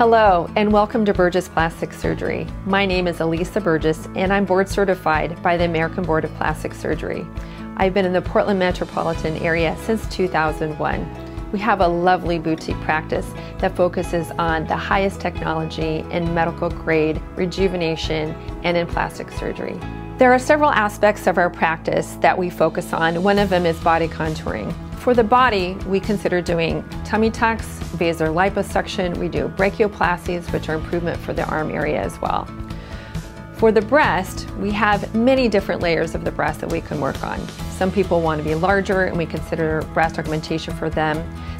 Hello, and welcome to Burgess Plastic Surgery. My name is Elisa Burgess, and I'm board certified by the American Board of Plastic Surgery. I've been in the Portland metropolitan area since 2001. We have a lovely boutique practice that focuses on the highest technology in medical grade rejuvenation and in plastic surgery. There are several aspects of our practice that we focus on. One of them is body contouring. For the body, we consider doing tummy tucks, basilar liposuction, we do brachioplasties, which are improvement for the arm area as well. For the breast, we have many different layers of the breast that we can work on. Some people want to be larger and we consider breast augmentation for them.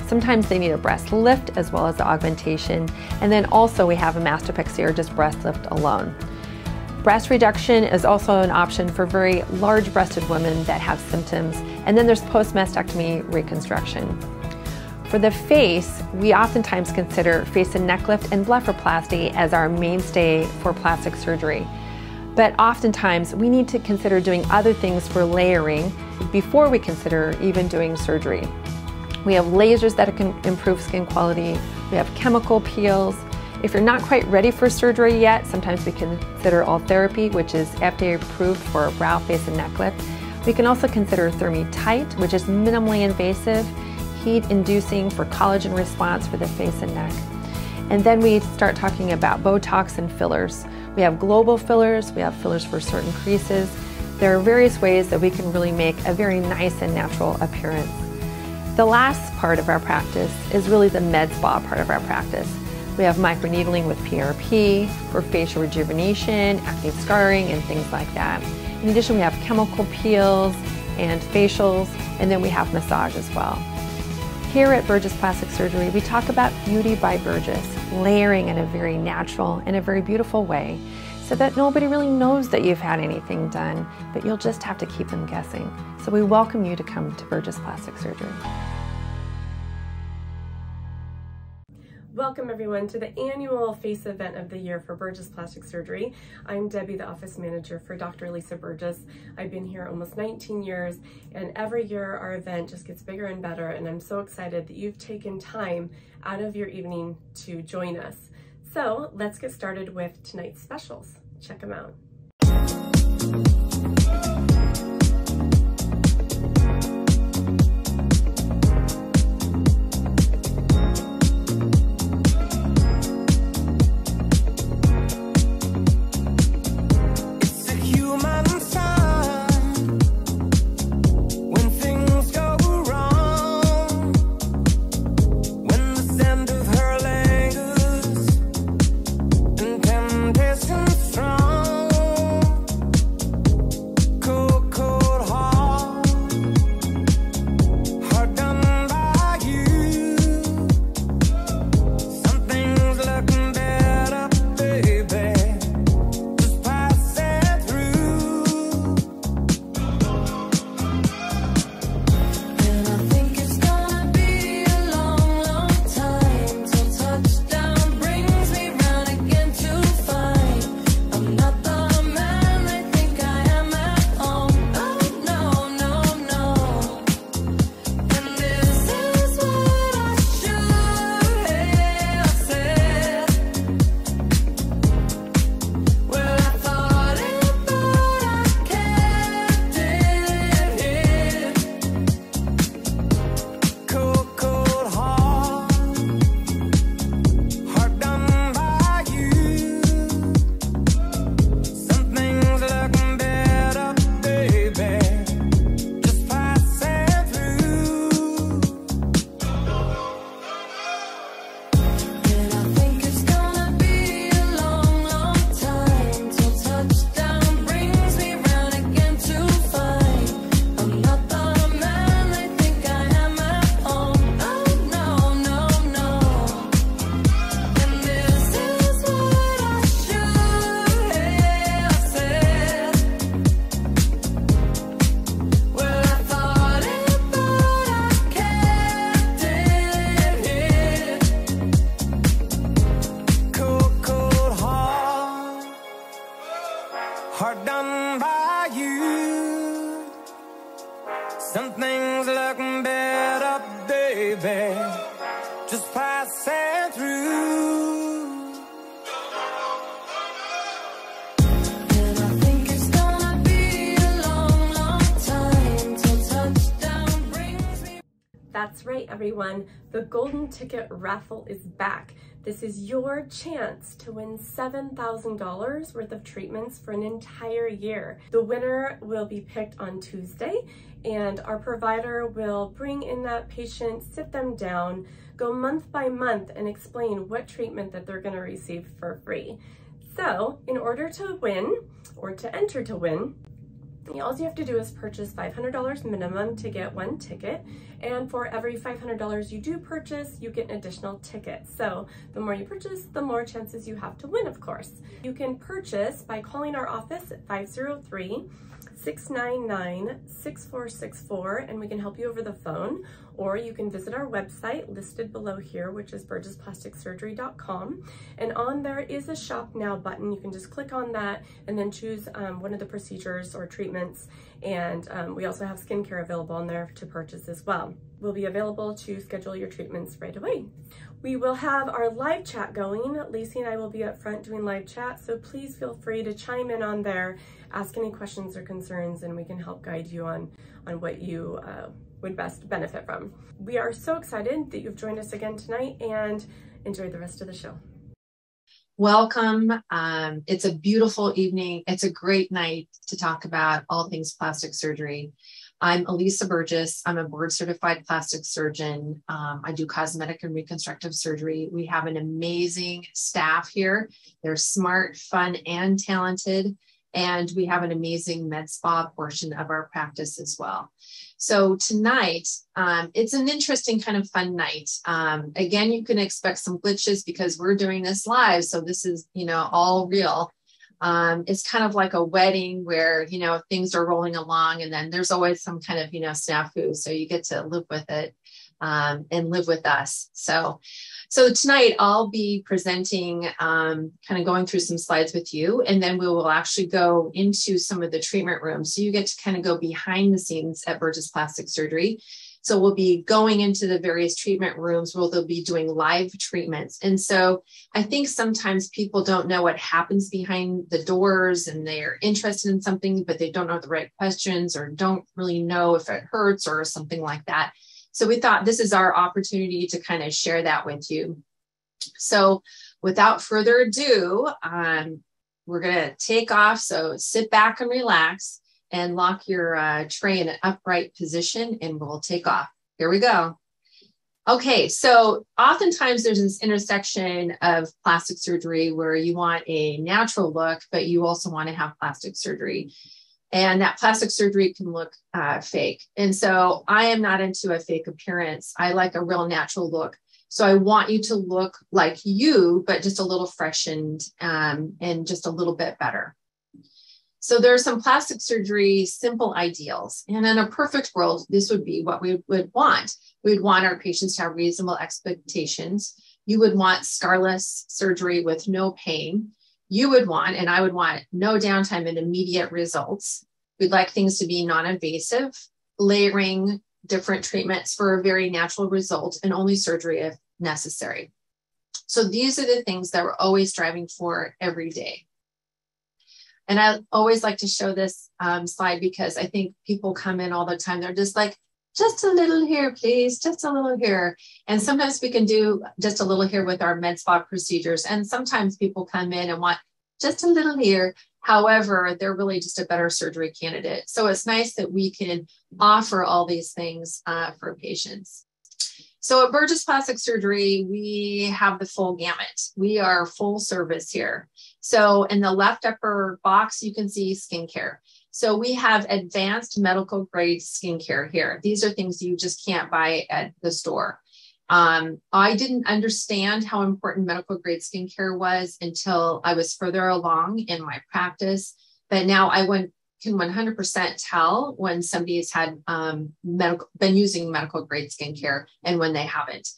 Sometimes they need a breast lift as well as the augmentation. And then also we have a mastopexy or just breast lift alone. Breast reduction is also an option for very large breasted women that have symptoms. And then there's post mastectomy reconstruction. For the face, we oftentimes consider face and neck lift and blepharoplasty as our mainstay for plastic surgery. But oftentimes we need to consider doing other things for layering before we consider even doing surgery. We have lasers that can improve skin quality, we have chemical peels, if you're not quite ready for surgery yet, sometimes we consider Ultherapy, which is FDA approved for brow, face, and neck lift. We can also consider ThermiTite, which is minimally invasive, heat inducing for collagen response for the face and neck. And then we start talking about Botox and fillers. We have global fillers, we have fillers for certain creases. There are various ways that we can really make a very nice and natural appearance. The last part of our practice is really the med spa part of our practice. We have microneedling with PRP for facial rejuvenation, acne scarring, and things like that. In addition, we have chemical peels and facials, and then we have massage as well. Here at Burgess Plastic Surgery, we talk about beauty by Burgess, layering in a very natural and a very beautiful way so that nobody really knows that you've had anything done, but you'll just have to keep them guessing. So we welcome you to come to Burgess Plastic Surgery. Welcome everyone to the annual FACE event of the year for Burgess Plastic Surgery. I'm Debbie, the office manager for Dr. Lisa Burgess. I've been here almost 19 years and every year our event just gets bigger and better and I'm so excited that you've taken time out of your evening to join us. So let's get started with tonight's specials. Check them out. Everyone. The Golden Ticket Raffle is back. This is your chance to win $7,000 worth of treatments for an entire year. The winner will be picked on Tuesday and our provider will bring in that patient, sit them down, go month by month and explain what treatment that they're gonna receive for free. So in order to win or to enter to win, all you have to do is purchase $500 minimum to get one ticket. And for every $500 you do purchase, you get an additional ticket. So the more you purchase, the more chances you have to win, of course. You can purchase by calling our office at 503 699-6464 and we can help you over the phone or you can visit our website listed below here which is burgessplasticsurgery.com and on there is a shop now button you can just click on that and then choose um, one of the procedures or treatments and um, we also have skincare available on there to purchase as well. We'll be available to schedule your treatments right away. We will have our live chat going. Lacey and I will be up front doing live chat, so please feel free to chime in on there, ask any questions or concerns, and we can help guide you on, on what you uh, would best benefit from. We are so excited that you've joined us again tonight and enjoy the rest of the show. Welcome. Um, it's a beautiful evening. It's a great night to talk about all things plastic surgery. I'm Elisa Burgess. I'm a board certified plastic surgeon. Um, I do cosmetic and reconstructive surgery. We have an amazing staff here. They're smart, fun, and talented. And we have an amazing med spa portion of our practice as well. So tonight, um, it's an interesting kind of fun night. Um, again, you can expect some glitches because we're doing this live. So this is, you know, all real. Um, it's kind of like a wedding where, you know, things are rolling along and then there's always some kind of, you know, snafu. So you get to live with it um, and live with us. So so tonight I'll be presenting, um, kind of going through some slides with you, and then we will actually go into some of the treatment rooms. So you get to kind of go behind the scenes at Burgess Plastic Surgery. So we'll be going into the various treatment rooms where they'll be doing live treatments. And so I think sometimes people don't know what happens behind the doors and they're interested in something, but they don't know the right questions or don't really know if it hurts or something like that. So we thought this is our opportunity to kind of share that with you. So without further ado, um, we're going to take off. So sit back and relax and lock your uh, tray in an upright position and we'll take off. Here we go. Okay, so oftentimes there's this intersection of plastic surgery where you want a natural look, but you also want to have plastic surgery and that plastic surgery can look uh, fake. And so I am not into a fake appearance. I like a real natural look. So I want you to look like you, but just a little freshened um, and just a little bit better. So there are some plastic surgery simple ideals. And in a perfect world, this would be what we would want. We would want our patients to have reasonable expectations. You would want scarless surgery with no pain you would want, and I would want no downtime and immediate results. We'd like things to be non invasive, layering different treatments for a very natural result, and only surgery if necessary. So these are the things that we're always striving for every day. And I always like to show this um, slide because I think people come in all the time. They're just like, just a little here, please, just a little here. And sometimes we can do just a little here with our med spa procedures. And sometimes people come in and want just a little here. However, they're really just a better surgery candidate. So it's nice that we can offer all these things uh, for patients. So at Burgess Plastic Surgery, we have the full gamut. We are full service here. So in the left upper box, you can see skincare. So we have advanced medical grade skincare here. These are things you just can't buy at the store. Um, I didn't understand how important medical grade skincare was until I was further along in my practice. But now I went, can 100% tell when somebody has had um, medical, been using medical grade skincare and when they haven't.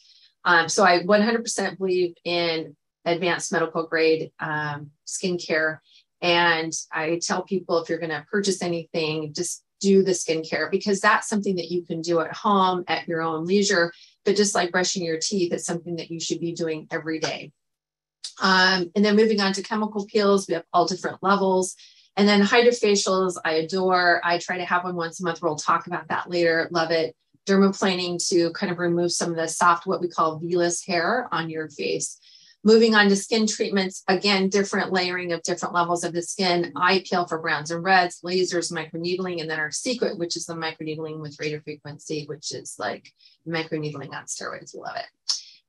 Um, so I 100% believe in advanced medical grade um, skincare. And I tell people if you're going to purchase anything, just do the skincare because that's something that you can do at home at your own leisure. But just like brushing your teeth, it's something that you should be doing every day. Um, and then moving on to chemical peels, we have all different levels. And then HydraFacials, I adore. I try to have one once a month. We'll talk about that later. Love it. dermaplaning to kind of remove some of the soft, what we call vellus hair on your face. Moving on to skin treatments, again, different layering of different levels of the skin, IPL for browns and reds, lasers, microneedling, and then our secret, which is the microneedling with radio frequency, which is like microneedling on steroids. Love it.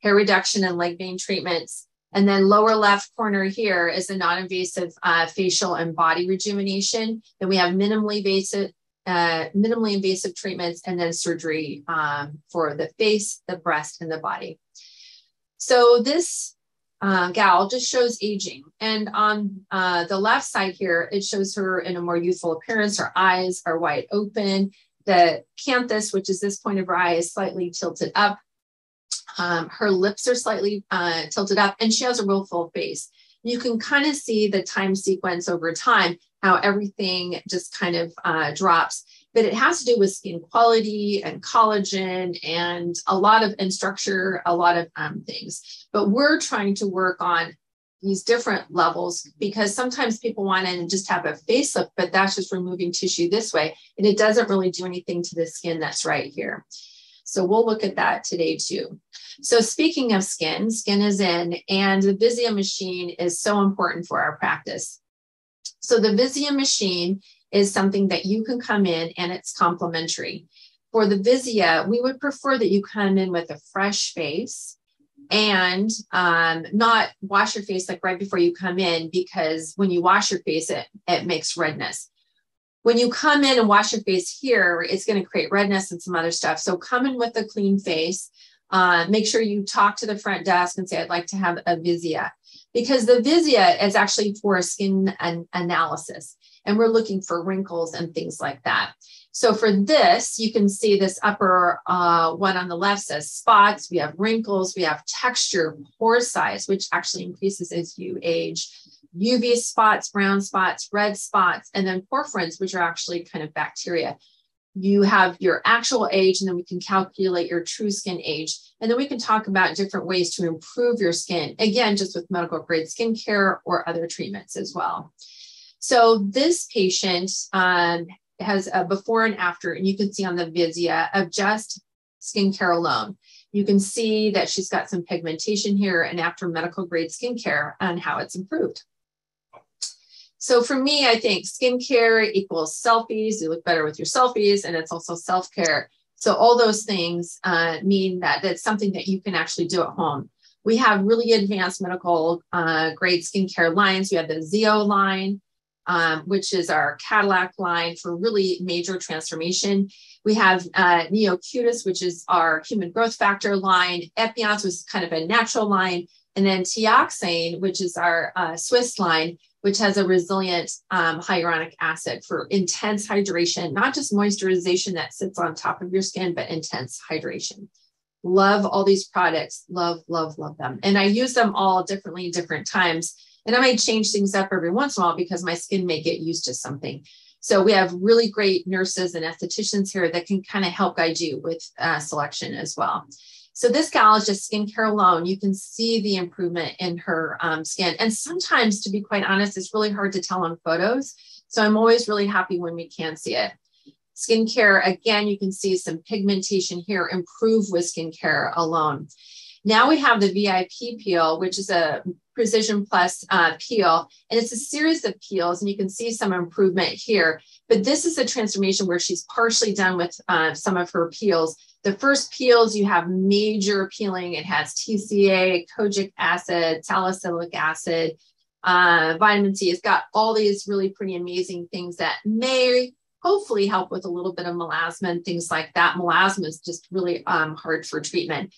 Hair reduction and leg vein treatments. And then lower left corner here is a non-invasive uh, facial and body rejuvenation. Then we have minimally invasive, uh, minimally invasive treatments and then surgery um, for the face, the breast, and the body. So this uh, gal just shows aging. And on uh, the left side here, it shows her in a more youthful appearance. Her eyes are wide open. The canthus, which is this point of her eye, is slightly tilted up. Um, her lips are slightly uh, tilted up, and she has a real full face. You can kind of see the time sequence over time, how everything just kind of uh, drops but it has to do with skin quality and collagen and a lot of and structure, a lot of um, things. But we're trying to work on these different levels because sometimes people want to just have a facelift, but that's just removing tissue this way. And it doesn't really do anything to the skin that's right here. So we'll look at that today too. So speaking of skin, skin is in, and the VISIA machine is so important for our practice. So the VISIA machine is something that you can come in and it's complimentary. For the VISIA, we would prefer that you come in with a fresh face and um, not wash your face like right before you come in because when you wash your face, it, it makes redness. When you come in and wash your face here, it's going to create redness and some other stuff. So come in with a clean face. Uh, make sure you talk to the front desk and say, I'd like to have a VISIA because the VISIA is actually for a skin an- analysis and we're looking for wrinkles and things like that. So for this, you can see this upper uh, one on the left says spots. We have wrinkles, we have texture, pore size, which actually increases as you age, UV spots, brown spots, red spots, and then porphyrins, which are actually kind of bacteria. You have your actual age, and then we can calculate your true skin age. And then we can talk about different ways to improve your skin, again, just with medical grade skincare or other treatments as well. So this patient um, has a before and after, and you can see on the VISIA of just skincare alone. You can see that she's got some pigmentation here and after medical grade skincare and how it's improved. So for me, I think skincare equals selfies. You look better with your selfies, and it's also self care. So all those things uh, mean that that's something that you can actually do at home. We have really advanced medical uh, grade skincare lines. We have the ZO line, um, which is our Cadillac line for really major transformation. We have uh, Neo-Cutis, which is our human growth factor line. Epionce was kind of a natural line. And then Teoxane, which is our uh, Swiss line, which has a resilient um, hyaluronic acid for intense hydration, not just moisturization that sits on top of your skin, but intense hydration. Love all these products. Love, love, love them. And I use them all differently in different times and I might change things up every once in a while because my skin may get used to something. So we have really great nurses and estheticians here that can kind of help guide you with uh, selection as well. So this gal is just skincare alone. You can see the improvement in her um, skin. And sometimes, to be quite honest, it's really hard to tell on photos. So I'm always really happy when we can see it. Skincare, again, you can see some pigmentation here improve with skincare alone. Now we have the VIP peel, which is a Precision Plus uh, peel, and it's a series of peels, and you can see some improvement here. But this is a transformation where she's partially done with uh, some of her peels. The first peels, you have major peeling. It has TCA, kojic acid, salicylic acid, uh, vitamin C. It's got all these really pretty amazing things that may hopefully help with a little bit of melasma and things like that. Melasma is just really um, hard for treatment.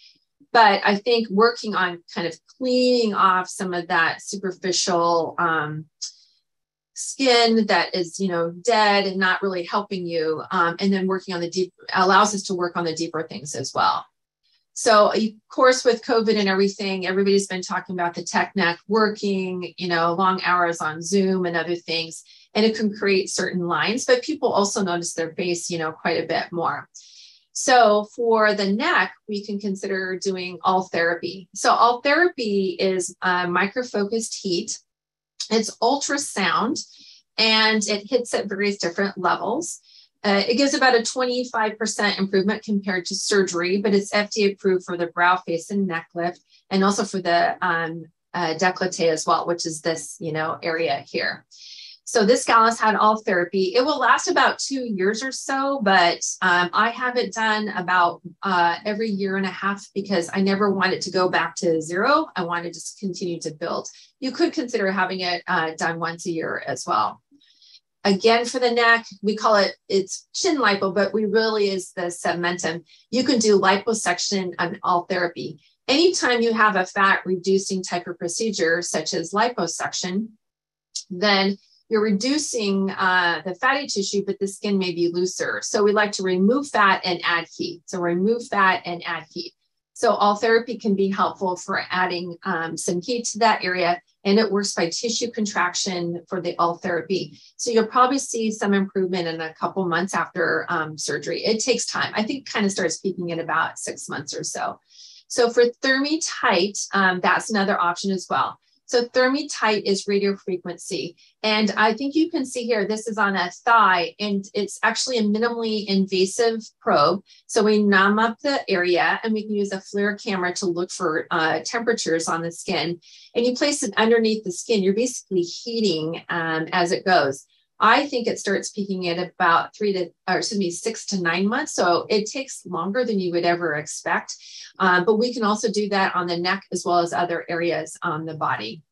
But I think working on kind of cleaning off some of that superficial um, skin that is, you know, dead and not really helping you, um, and then working on the deep allows us to work on the deeper things as well. So, of course, with COVID and everything, everybody's been talking about the tech neck working, you know, long hours on Zoom and other things, and it can create certain lines, but people also notice their face, you know, quite a bit more. So for the neck, we can consider doing Ultherapy. So Ultherapy is a microfocused heat. It's ultrasound and it hits at various different levels. Uh, it gives about a 25% improvement compared to surgery, but it's FDA approved for the brow, face, and neck lift, and also for the um, uh, décolleté as well, which is this, you know, area here. So this gal has had Ultherapy. It will last about two years or so, but um, I have it done about uh, every year and a half because I never want it to go back to zero. I want to just continue to build. You could consider having it uh, done once a year as well. Again, for the neck, we call it, it's chin lipo, but we really is the submentum. You can do liposuction and Ultherapy. Anytime you have a fat reducing type of procedure, such as liposuction, then you're reducing uh, the fatty tissue, but the skin may be looser. So we like to remove fat and add heat. So remove fat and add heat. So Ultherapy can be helpful for adding um, some heat to that area, and it works by tissue contraction for the Ultherapy. So you'll probably see some improvement in a couple months after um, surgery. It takes time. I think kind of starts peaking in about six months or so. So for ThermiTite, um, that's another option as well. So ThermiTite is radio frequency. And I think you can see here, this is on a thigh and it's actually a minimally invasive probe. So we numb up the area and we can use a FLIR camera to look for uh, temperatures on the skin. And you place it underneath the skin, you're basically heating um, as it goes. I think it starts peaking at about three to, or excuse me, six to nine months. So it takes longer than you would ever expect. Um, but we can also do that on the neck as well as other areas on the body.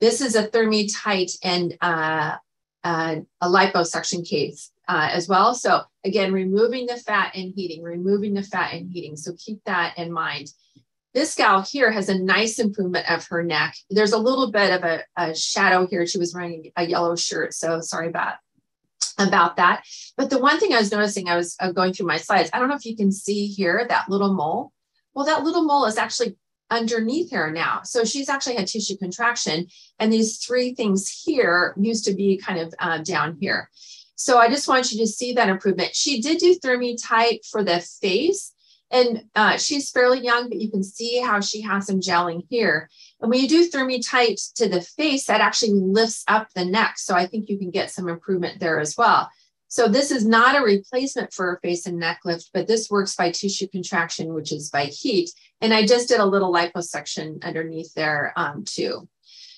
This is a ThermiTite and uh, uh, a liposuction case uh, as well. So again, removing the fat and heating, removing the fat and heating. So keep that in mind. This gal here has a nice improvement of her neck. There's a little bit of a, a shadow here. She was wearing a yellow shirt, so sorry about about that. But the one thing I was noticing, I was uh, going through my slides. I don't know if you can see here that little mole. Well, that little mole is actually underneath her now. So she's actually had tissue contraction. And these three things here used to be kind of uh, down here. So I just want you to see that improvement. She did do ThermiTite for the face, and uh, she's fairly young, but you can see how she has some gelling here. And when you do ThermiTite to the face, that actually lifts up the neck. So I think you can get some improvement there as well. So this is not a replacement for a face and neck lift, but this works by tissue contraction, which is by heat. And I just did a little liposuction underneath there um, too.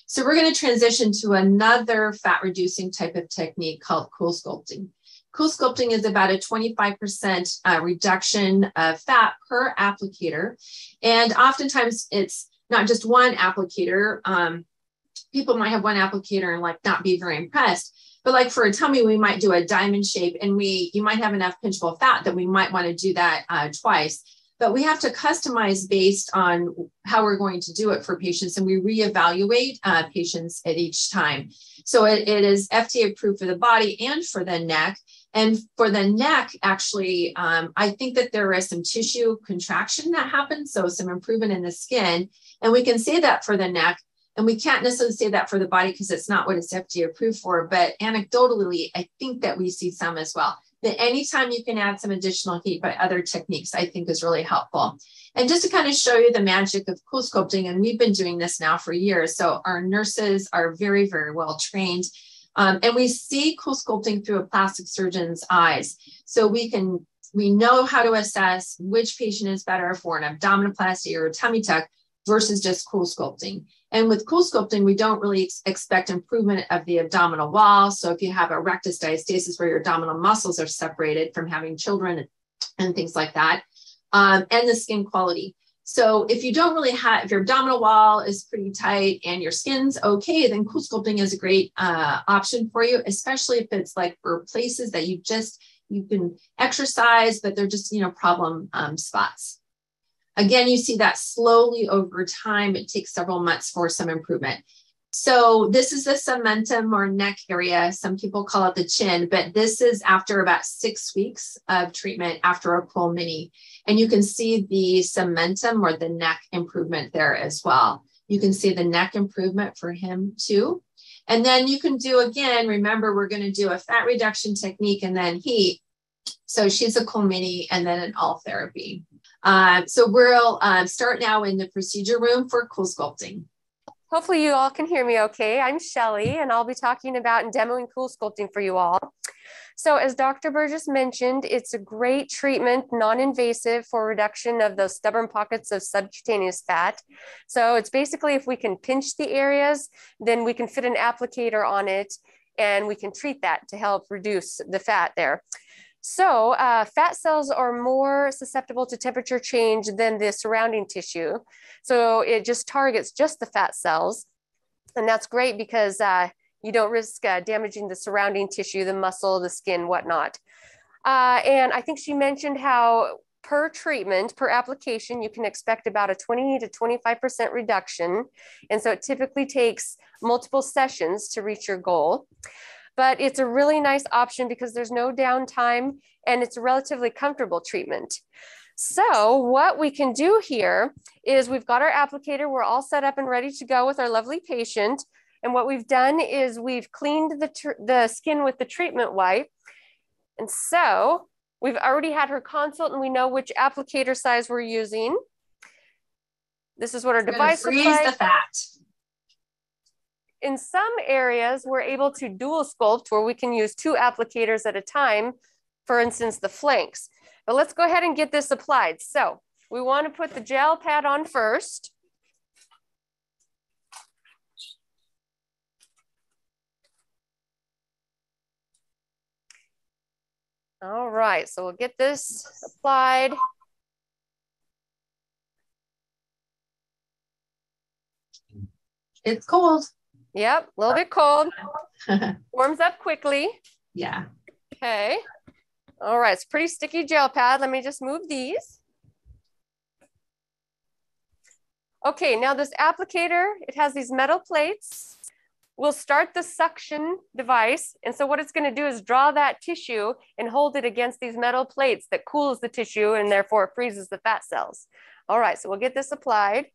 So we're going to transition to another fat reducing type of technique called CoolSculpting. Cool sculpting is about a 25% uh, reduction of fat per applicator. And oftentimes it's not just one applicator. Um, people might have one applicator and like not be very impressed. But like for a tummy, we might do a diamond shape and we you might have enough pinchable fat that we might want to do that uh, twice. But we have to customize based on how we're going to do it for patients, and we reevaluate uh, patients at each time. So it, it is FDA approved for the body and for the neck. And for the neck, actually, um, I think that there is some tissue contraction that happens, so some improvement in the skin. And we can say that for the neck. And we can't necessarily say that for the body because it's not what it's FDA approved for. But anecdotally, I think that we see some as well. That anytime you can add some additional heat by other techniques, I think is really helpful. And just to kind of show you the magic of CoolSculpting, and we've been doing this now for years. So our nurses are very, very well trained. Um, and we see CoolSculpting through a plastic surgeon's eyes. So we can, we know how to assess which patient is better for an abdominoplasty or a tummy tuck versus just CoolSculpting. And with CoolSculpting, we don't really ex- expect improvement of the abdominal wall. So if you have a rectus diastasis where your abdominal muscles are separated from having children and, and things like that, um, and the skin quality. So if you don't really have, if your abdominal wall is pretty tight and your skin's okay, then CoolSculpting is a great uh, option for you, especially if it's like for places that you just, you can exercise, but they're just, you know, problem um, spots. Again, you see that slowly over time, it takes several months for some improvement. So this is the submentum or neck area. Some people call it the chin, but this is after about six weeks of treatment after a Cool Mini. And you can see the submentum or the neck improvement there as well. You can see the neck improvement for him too. And then you can do again, remember, we're going to do a fat reduction technique and then heat. So she's a Cool Mini and then an Ultherapy. Uh, so we'll uh, start now in the procedure room for CoolSculpting. Hopefully you all can hear me okay. I'm Shelly and I'll be talking about and demoing CoolSculpting for you all. So as Dr. Burgess mentioned, it's a great treatment, non-invasive for reduction of those stubborn pockets of subcutaneous fat. So it's basically if we can pinch the areas, then we can fit an applicator on it and we can treat that to help reduce the fat there. So uh, fat cells are more susceptible to temperature change than the surrounding tissue. So it just targets just the fat cells. And that's great because uh, you don't risk uh, damaging the surrounding tissue, the muscle, the skin, whatnot. Uh, and I think she mentioned how per treatment, per application, you can expect about a 20 to 25% reduction. And so it typically takes multiple sessions to reach your goal but it's a really nice option because there's no downtime and it's a relatively comfortable treatment. So what we can do here is we've got our applicator, we're all set up and ready to go with our lovely patient. And what we've done is we've cleaned the, the skin with the treatment wipe. And so we've already had her consult and we know which applicator size we're using. This is what our device freeze looks like. the fat in some areas, we're able to dual sculpt where we can use two applicators at a time, for instance, the flanks. But let's go ahead and get this applied. So we want to put the gel pad on first. All right, so we'll get this applied. It's cold. Yep, a little bit cold. Warms up quickly. Yeah. Okay. All right, it's pretty sticky gel pad. Let me just move these. Okay, now this applicator, it has these metal plates. We'll start the suction device. And so what it's gonna do is draw that tissue and hold it against these metal plates that cools the tissue and therefore freezes the fat cells. All right, so we'll get this applied.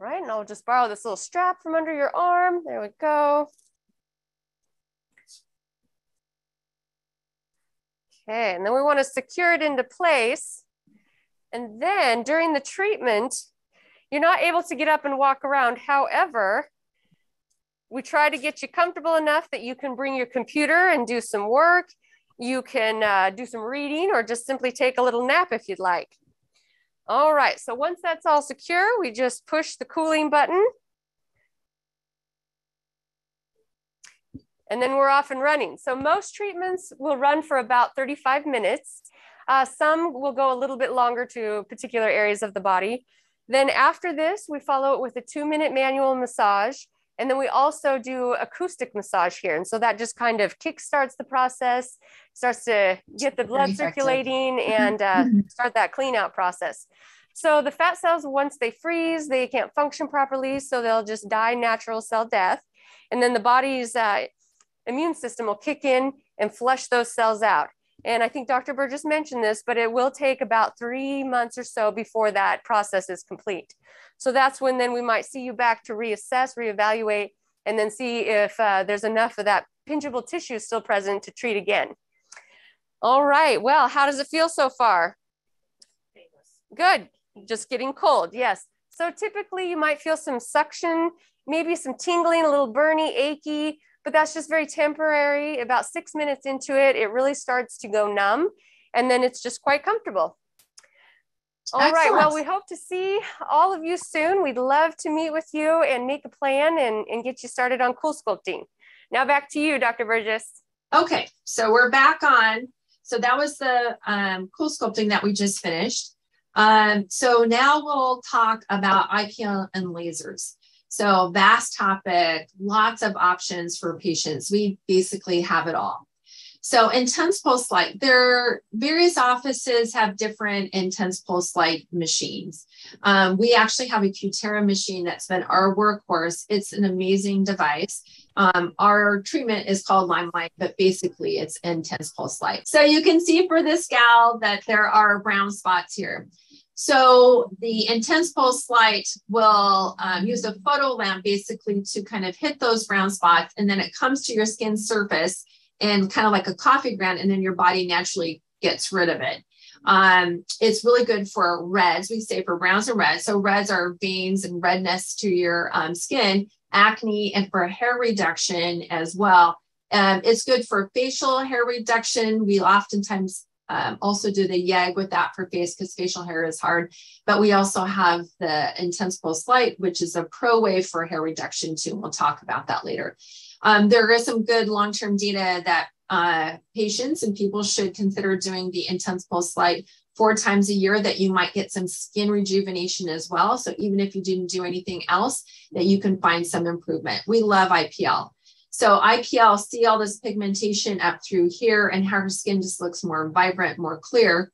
Right? And I'll just borrow this little strap from under your arm. There we go. Okay, and then we want to secure it into place. And then during the treatment, you're not able to get up and walk around. However, we try to get you comfortable enough that you can bring your computer and do some work. You can uh, do some reading or just simply take a little nap if you'd like. All right, so once that's all secure, we just push the cooling button. And then we're off and running. So most treatments will run for about 35 minutes. Uh, some will go a little bit longer to particular areas of the body. Then after this, we follow it with a two minute manual massage. And then we also do acoustic massage here. And so that just kind of kickstarts the process, starts to get the blood circulating and uh, start that clean out process. So the fat cells, once they freeze, they can't function properly. So they'll just die natural cell death. And then the body's uh, immune system will kick in and flush those cells out. And I think Dr. Burgess mentioned this, but it will take about three months or so before that process is complete. So that's when then we might see you back to reassess, reevaluate, and then see if uh, there's enough of that pinchable tissue still present to treat again. All right, well, how does it feel so far? Good, just getting cold, yes. So typically you might feel some suction, maybe some tingling, a little burny, achy, but that's just very temporary. About six minutes into it, it really starts to go numb and then it's just quite comfortable. All Excellent. right. Well, we hope to see all of you soon. We'd love to meet with you and make a plan and, and get you started on CoolSculpting. Now back to you, Dr. Burgess. Okay, so we're back on. So that was the um, CoolSculpting that we just finished. Um, so now we'll talk about IPL and lasers. So vast topic, lots of options for patients. We basically have it all. So intense pulse light, there are various offices have different intense pulse light machines. Um, we actually have a Cutera machine that's been our workhorse. It's an amazing device. Um, our treatment is called Limelight, but basically it's intense pulse light. So you can see for this gal that there are brown spots here. So the intense pulse light will um, use a photo lamp basically to kind of hit those brown spots, and then it comes to your skin surface and kind of like a coffee ground, and then your body naturally gets rid of it. Um, it's really good for reds. We say for browns and reds. So reds are veins and redness to your um, skin, acne, and for hair reduction as well. Um, it's good for facial hair reduction. We oftentimes um, also do the YAG with that for face because facial hair is hard. But we also have the Intense Pulse Light, which is a pro wave for hair reduction too. We'll talk about that later. Um, there is some good long-term data that uh, patients and people should consider doing the Intense Pulse Light four times a year that you might get some skin rejuvenation as well. So even if you didn't do anything else, that you can find some improvement. We love IPL. So IPL, see all this pigmentation up through here and how her skin just looks more vibrant, more clear.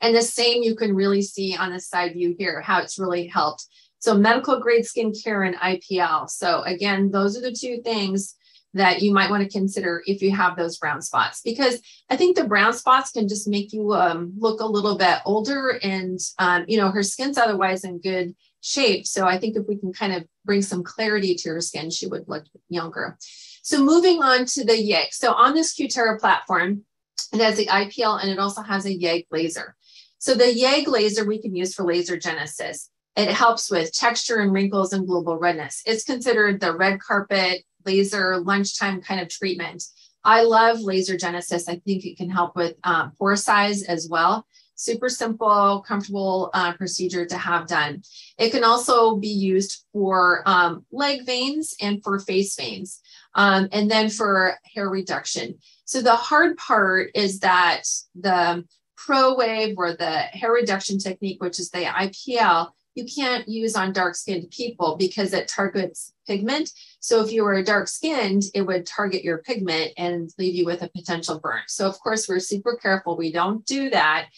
And the same you can really see on the side view here, how it's really helped. So medical grade skincare and IPL. So again, those are the two things that you might want to consider if you have those brown spots, because I think the brown spots can just make you um, look a little bit older and, um, you know, her skin's otherwise in good shape. So I think if we can kind of bring some clarity to her skin, she would look younger. So moving on to the YAG. So on this Cutera platform, it has the IPL and it also has a YAG laser. So the YAG laser we can use for laser genesis. It helps with texture and wrinkles and global redness. It's considered the red carpet laser lunchtime kind of treatment. I love laser genesis. I think it can help with um, pore size as well super simple, comfortable uh, procedure to have done. It can also be used for um, leg veins and for face veins, um, and then for hair reduction. So the hard part is that the Pro Wave or the hair reduction technique, which is the IPL, you can't use on dark skinned people because it targets pigment. So if you were dark skinned, it would target your pigment and leave you with a potential burn. So, of course, we're super careful. We don't do that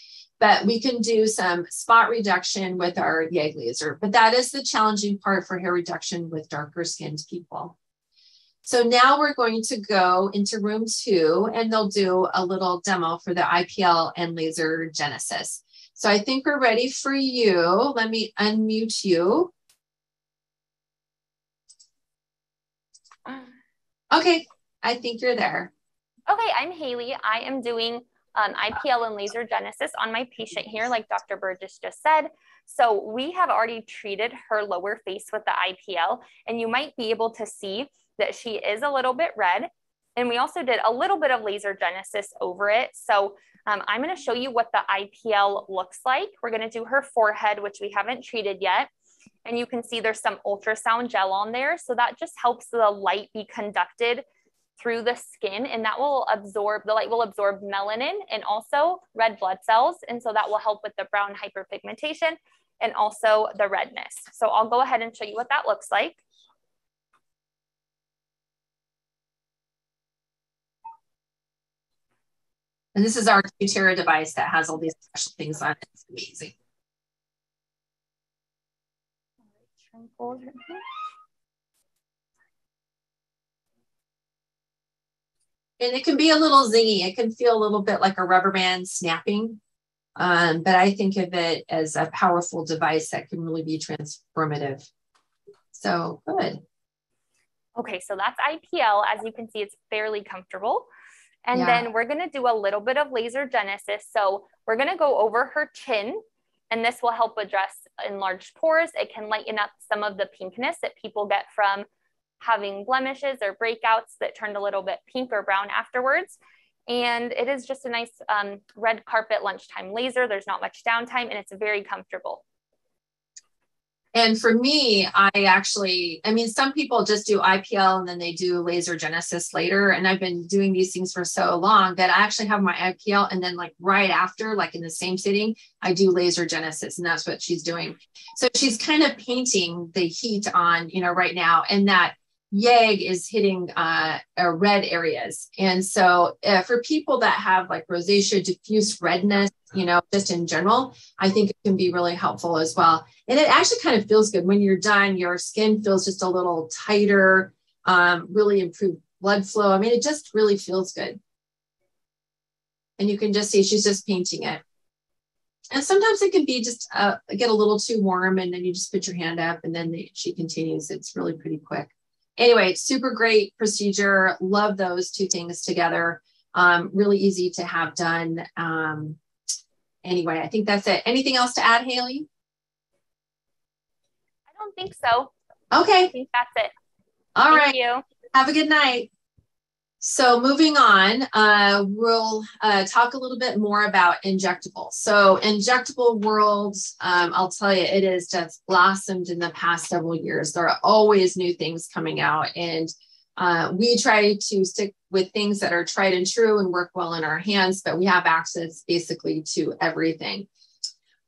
but we can do some spot reduction with our Yag laser. But that is the challenging part for hair reduction with darker skinned people. So now we're going to go into room two and they'll do a little demo for the IPL and laser genesis. So I think we're ready for you. Let me unmute you. Mm. Okay, I think you're there. Okay, I'm Haley. I am doing um, IPL and laser genesis on my patient here, like Dr. Burgess just said. So we have already treated her lower face with the IPL, and you might be able to see that she is a little bit red. And we also did a little bit of laser genesis over it. So um, I'm going to show you what the IPL looks like. We're going to do her forehead, which we haven't treated yet. And you can see there's some ultrasound gel on there. So that just helps the light be conducted through the skin and that will absorb the light will absorb melanin and also red blood cells and so that will help with the brown hyperpigmentation and also the redness so i'll go ahead and show you what that looks like and this is our Cutera device that has all these special things on it. It's amazing. And it can be a little zingy. It can feel a little bit like a rubber band snapping. Um, but I think of it as a powerful device that can really be transformative. So good. Okay, so that's IPL. As you can see, it's fairly comfortable. And yeah. then we're gonna do a little bit of laser genesis. So we're gonna go over her chin, and this will help address enlarged pores. It can lighten up some of the pinkness that people get from having blemishes or breakouts that turned a little bit pink or brown afterwards. And it is just a nice um, red carpet lunchtime laser. There's not much downtime and it's very comfortable. And for me, I actually, I mean, some people just do IPL and then they do laser genesis later. And I've been doing these things for so long that I actually have my IPL and then, like, right after, like in the same sitting, I do laser genesis. And that's what she's doing. So she's kind of painting the heat on, you know, right now. And that YAG is hitting uh, uh, red areas. And so uh, for people that have like rosacea, diffuse redness, you know, just in general, I think it can be really helpful as well. And it actually kind of feels good when you're done, your skin feels just a little tighter, um, really improved blood flow. I mean, it just really feels good. And you can just see she's just painting it. And sometimes it can be just uh, get a little too warm and then you just put your hand up and then the, she continues. It's really pretty quick anyway, super great procedure. Love those two things together. Um, really easy to have done. Um, anyway, I think that's it. Anything else to add, Haley? I don't think so. Okay. I think that's it. All Thank right. you. Have a good night. So moving on, uh, we'll uh, talk a little bit more about injectables. So injectable world, um, I'll tell you, it has just blossomed in the past several years. There are always new things coming out, and uh, we try to stick with things that are tried and true and work well in our hands, but we have access basically to everything.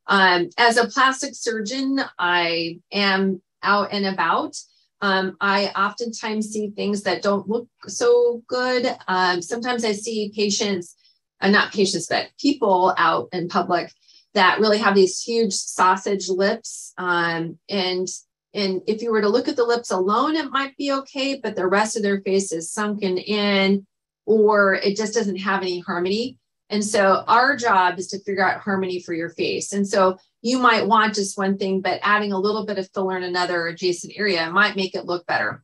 Um, as a plastic surgeon, I am out and about. Um, I oftentimes see things that don't look so good. Um, sometimes I see patients, uh, not patients, but people out in public that really have these huge sausage lips. Um, and and if you were to look at the lips alone, it might be okay, but the rest of their face is sunken in, or it just doesn't have any harmony. And so our job is to figure out harmony for your face. And so you might want just one thing, but adding a little bit of filler in another adjacent area might make it look better.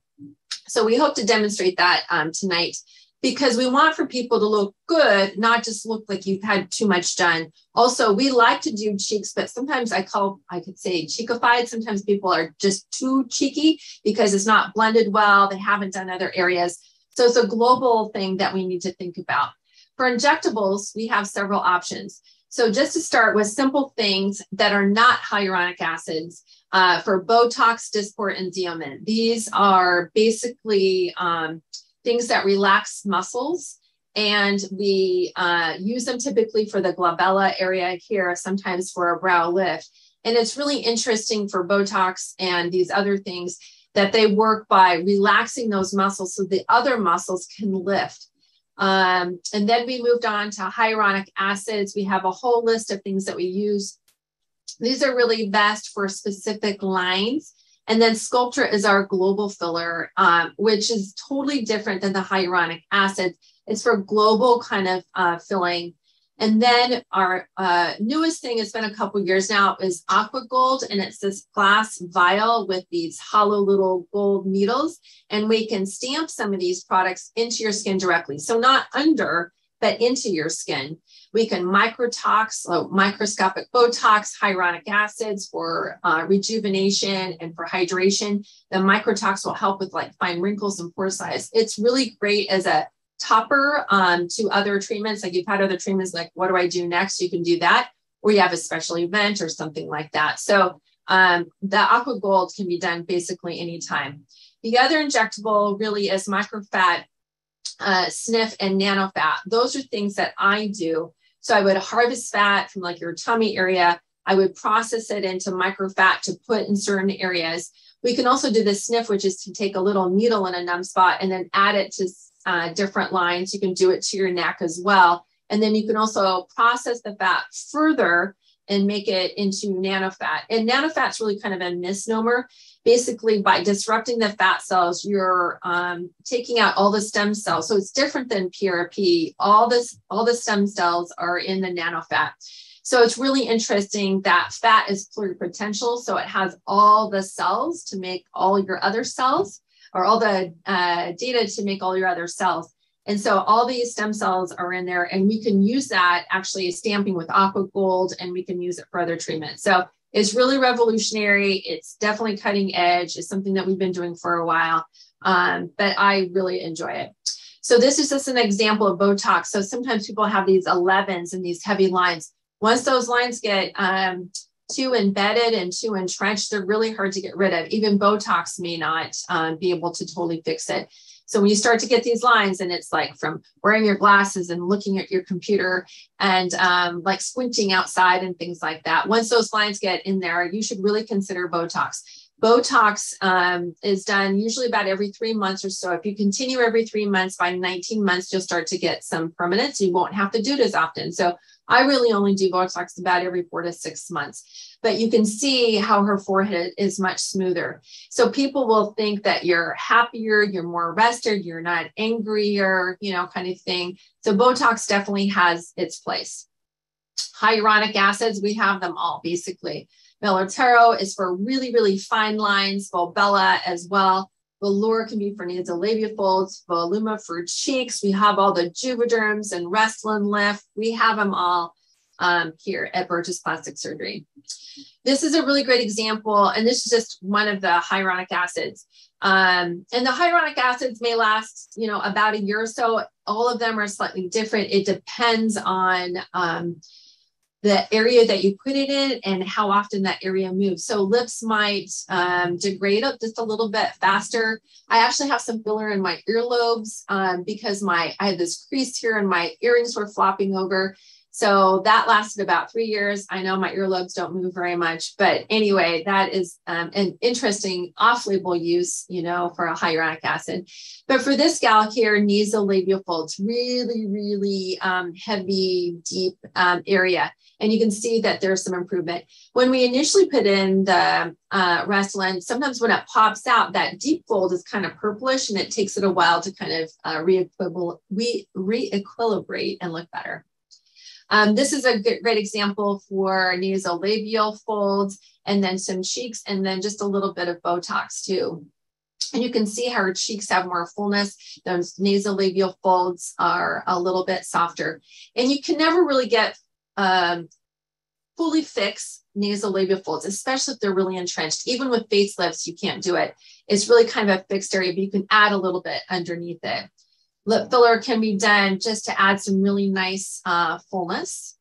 So we hope to demonstrate that um, tonight because we want for people to look good, not just look like you've had too much done. Also, we like to do cheeks, but sometimes I call, I could say cheekified. Sometimes people are just too cheeky because it's not blended well. They haven't done other areas. So it's a global thing that we need to think about. For injectables, we have several options. So just to start with simple things that are not hyaluronic acids uh, for Botox, Dysport, and Xeomin. These are basically um, things that relax muscles and we uh, use them typically for the glabella area here, sometimes for a brow lift. And it's really interesting for Botox and these other things that they work by relaxing those muscles so the other muscles can lift. Um, and then we moved on to hyaluronic acids. We have a whole list of things that we use. These are really best for specific lines. And then Sculptra is our global filler, um, which is totally different than the hyaluronic acids. It's for global kind of uh, filling. And then our uh, newest thing, it's been a couple years now is Aqua Gold, and it's this glass vial with these hollow little gold needles, and we can stamp some of these products into your skin directly. So not under, but into your skin. We can microtox, so microscopic Botox, hyaluronic acids for uh, rejuvenation and for hydration. The microtox will help with like fine wrinkles and pore size. It's really great as a topper um, to other treatments. Like you've had other treatments, like what do I do next? You can do that, or you have a special event or something like that. So um, the Aqua Gold can be done basically anytime. The other injectable really is microfat, uh, sniff, and nanofat. Those are things that I do. So I would harvest fat from like your tummy area. I would process it into microfat to put in certain areas. We can also do the sniff, which is to take a little needle in a numb spot and then add it to uh, different lines. You can do it to your neck as well. And then you can also process the fat further and make it into nanofat. And nanofat's really kind of a misnomer. Basically, by disrupting the fat cells, you're um, taking out all the stem cells. So it's different than PRP. All this, all the stem cells are in the nanofat. So it's really interesting that fat is pluripotential. So it has all the cells to make all your other cells or all the uh, data to make all your other cells. And so all these stem cells are in there, and we can use that actually stamping with aqua gold, and we can use it for other treatments. So it's really revolutionary. It's definitely cutting edge. It's something that we've been doing for a while, um, but I really enjoy it. So this is just an example of Botox. So sometimes people have these 11s and these heavy lines. Once those lines get um, too embedded and too entrenched, they're really hard to get rid of. Even Botox may not um, be able to totally fix it. So when you start to get these lines, and it's like from wearing your glasses and looking at your computer and um, like squinting outside and things like that. Once those lines get in there, you should really consider Botox. Botox um, is done usually about every three months or so. If you continue every three months, by 19 months, you'll start to get some permanence. You won't have to do it as often. So I really only do Botox about every four to six months. But you can see how her forehead is much smoother. So people will think that you're happier, you're more rested, you're not angrier, you know, kind of thing. So Botox definitely has its place. Hyaluronic acids, we have them all basically. Belotero is for really, really fine lines, Volbella as well. Vollure can be for nasolabial folds, Voluma for cheeks. We have all the Juvederms and Restylane Lyft. We have them all. Um, here at Burgess Plastic Surgery. This is a really great example, and this is just one of the hyaluronic acids. Um, and the hyaluronic acids may last, you know, about a year or so. All of them are slightly different. It depends on um, the area that you put it in and how often that area moves. So lips might um, degrade up just a little bit faster. I actually have some filler in my earlobes um, because my I had this crease here and my earrings were flopping over. So that lasted about three years. I know my earlobes don't move very much, but anyway, that is um, an interesting off-label use, you know, for a hyaluronic acid. But for this gal here, nasolabial folds, really, really um, heavy, deep um, area. And you can see that there's some improvement. When we initially put in the uh, Restylane, sometimes when it pops out, that deep fold is kind of purplish and it takes it a while to kind of uh, re-equilibrate and look better. Um, this is a good, great example for nasolabial folds and then some cheeks and then just a little bit of Botox too. And you can see how her cheeks have more fullness. Those nasolabial folds are a little bit softer. And you can never really get um, fully fix nasolabial folds, especially if they're really entrenched. Even with facelifts, you can't do it. It's really kind of a fixed area, but you can add a little bit underneath it lip filler can be done just to add some really nice uh, fullness.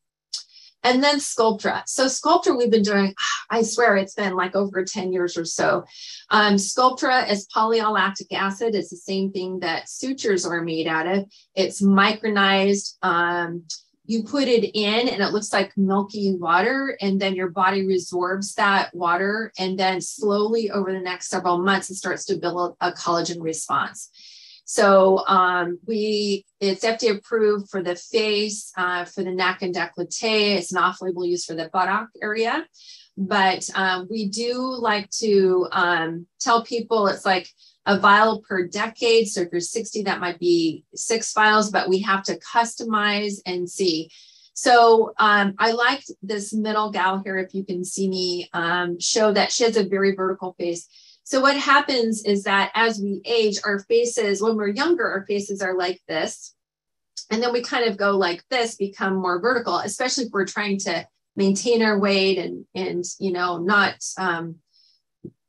And then Sculptra. So Sculptra, we've been doing, I swear it's been like over 10 years or so. Um, Sculptra is polylactic acid. It's the same thing that sutures are made out of. It's micronized. Um, you put it in and it looks like milky water and then your body resorbs that water and then slowly over the next several months it starts to build a collagen response so um, we, it's FDA approved for the face, uh, for the neck and décolleté. It's an off-label use for the buttock area. But um, we do like to um, tell people it's like a vial per decade. So if you're 60, that might be six vials, but we have to customize and see. So um, I liked this middle gal here, if you can see me, um, show that she has a very vertical face. So what happens is that as we age, our faces, when we're younger, our faces are like this. And then we kind of go like this, become more vertical, especially if we're trying to maintain our weight and, and you know, not, um,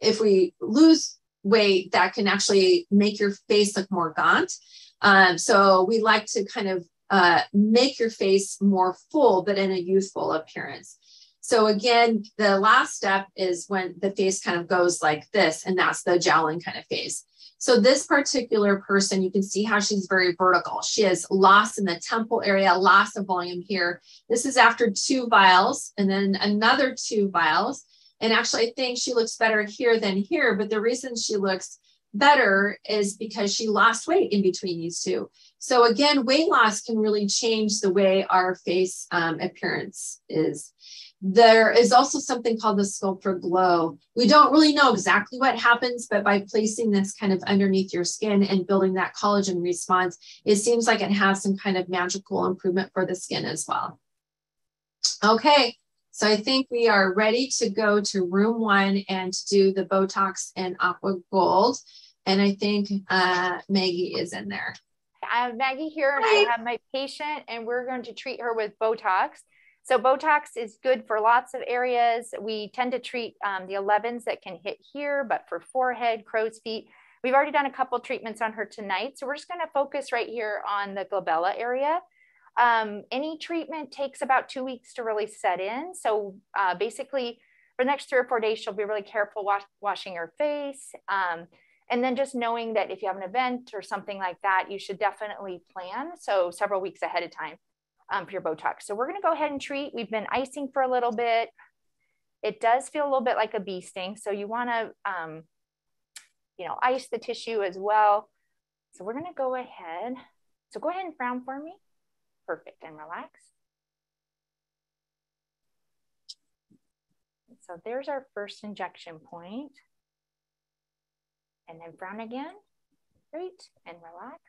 if we lose weight, that can actually make your face look more gaunt. Um, so we like to kind of uh, make your face more full, but in a youthful appearance. So again, the last step is when the face kind of goes like this, and that's the jowling kind of face. So this particular person, you can see how she's very vertical. She has loss in the temple area, loss of volume here. This is after two vials and then another two vials. And actually, I think she looks better here than here. But the reason she looks better is because she lost weight in between these two. So again, weight loss can really change the way our face um, appearance is. There is also something called the Sculptra Glow. We don't really know exactly what happens, but by placing this kind of underneath your skin and building that collagen response, it seems like it has some kind of magical improvement for the skin as well. Okay, so I think we are ready to go to room one and to do the Botox and Aqua Gold. And I think uh, Maggie is in there. I have Maggie here and I have my patient and we're going to treat her with Botox. So Botox is good for lots of areas. We tend to treat um, the 11s that can hit here, but for forehead, crow's feet, we've already done a couple treatments on her tonight. So we're just gonna focus right here on the glabella area. Um, any treatment takes about two weeks to really set in. So uh, basically for the next three or four days, she'll be really careful wash, washing her face. Um, and then just knowing that if you have an event or something like that, you should definitely plan. So several weeks ahead of time um, for your Botox. So we're going to go ahead and treat. We've been icing for a little bit. It does feel a little bit like a bee sting. So you want to, um, you know, ice the tissue as well. So we're going to go ahead. So go ahead and frown for me. Perfect. And relax. So there's our first injection point. And then frown again. Great. And relax.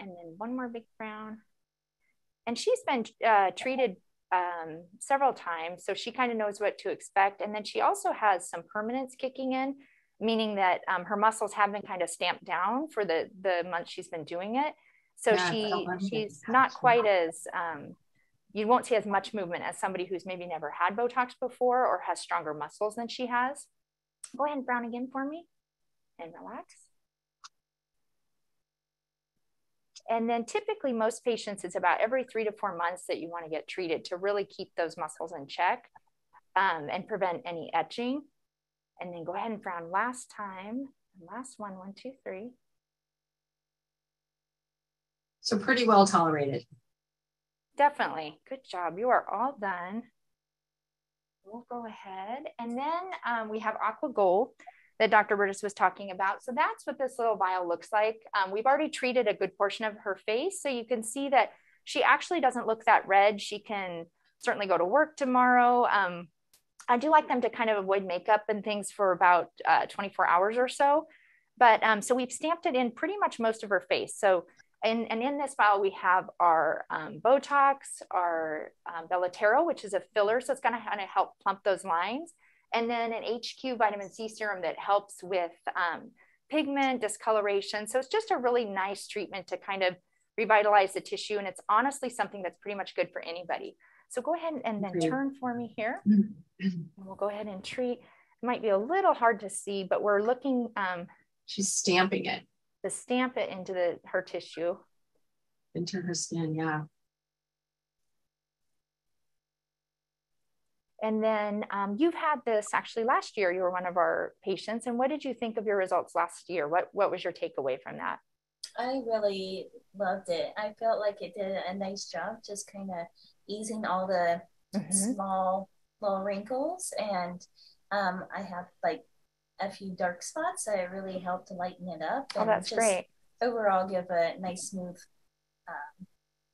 And then one more big frown. And she's been uh, treated um, several times, so she kind of knows what to expect. And then she also has some permanence kicking in. meaning that um, her muscles have been kind of stamped down for the the month she's been doing it. So yeah, she she's not quite as um, you won't see as much movement as somebody who's maybe never had Botox before or has stronger muscles than she has. Go ahead and frown again for me and relax. And then typically most patients, it's about every three to four months that you want to get treated to really keep those muscles in check um, and prevent any etching. And then go ahead and frown last time. Last one, one, two, three. So pretty well tolerated. Definitely. Good job. You are all done. We'll go ahead. And then um, we have Aqua Gold that Dr. Burgess was talking about. So that's what this little vial looks like. Um, we've already treated a good portion of her face. So you can see that she actually doesn't look that red. She can certainly go to work tomorrow. Um, I do like them to kind of avoid makeup and things for about uh, 24 hours or so. But um, so we've stamped it in pretty much most of her face. So, and, and in this vial, we have our um, Botox, our um, Belotero, which is a filler. So it's going to kind of help plump those lines and then an HQ vitamin C serum that helps with um, pigment discoloration. So it's just a really nice treatment to kind of revitalize the tissue. And it's honestly something that's pretty much good for anybody. So go ahead and then turn for me here. And we'll go ahead and treat. It might be a little hard to see, but we're looking. Um, She's stamping it. To stamp it into the her tissue. Into her skin, yeah. And then um, you've had this actually last year. You were one of our patients. And what did you think of your results last year? What What was your takeaway from that? I really loved it. I felt like it did a nice job, just kind of easing all the mm-hmm. small little wrinkles. And um, I have like a few dark spots that it really helped to lighten it up. Oh, and oh, that's great. Overall, give a nice smooth um,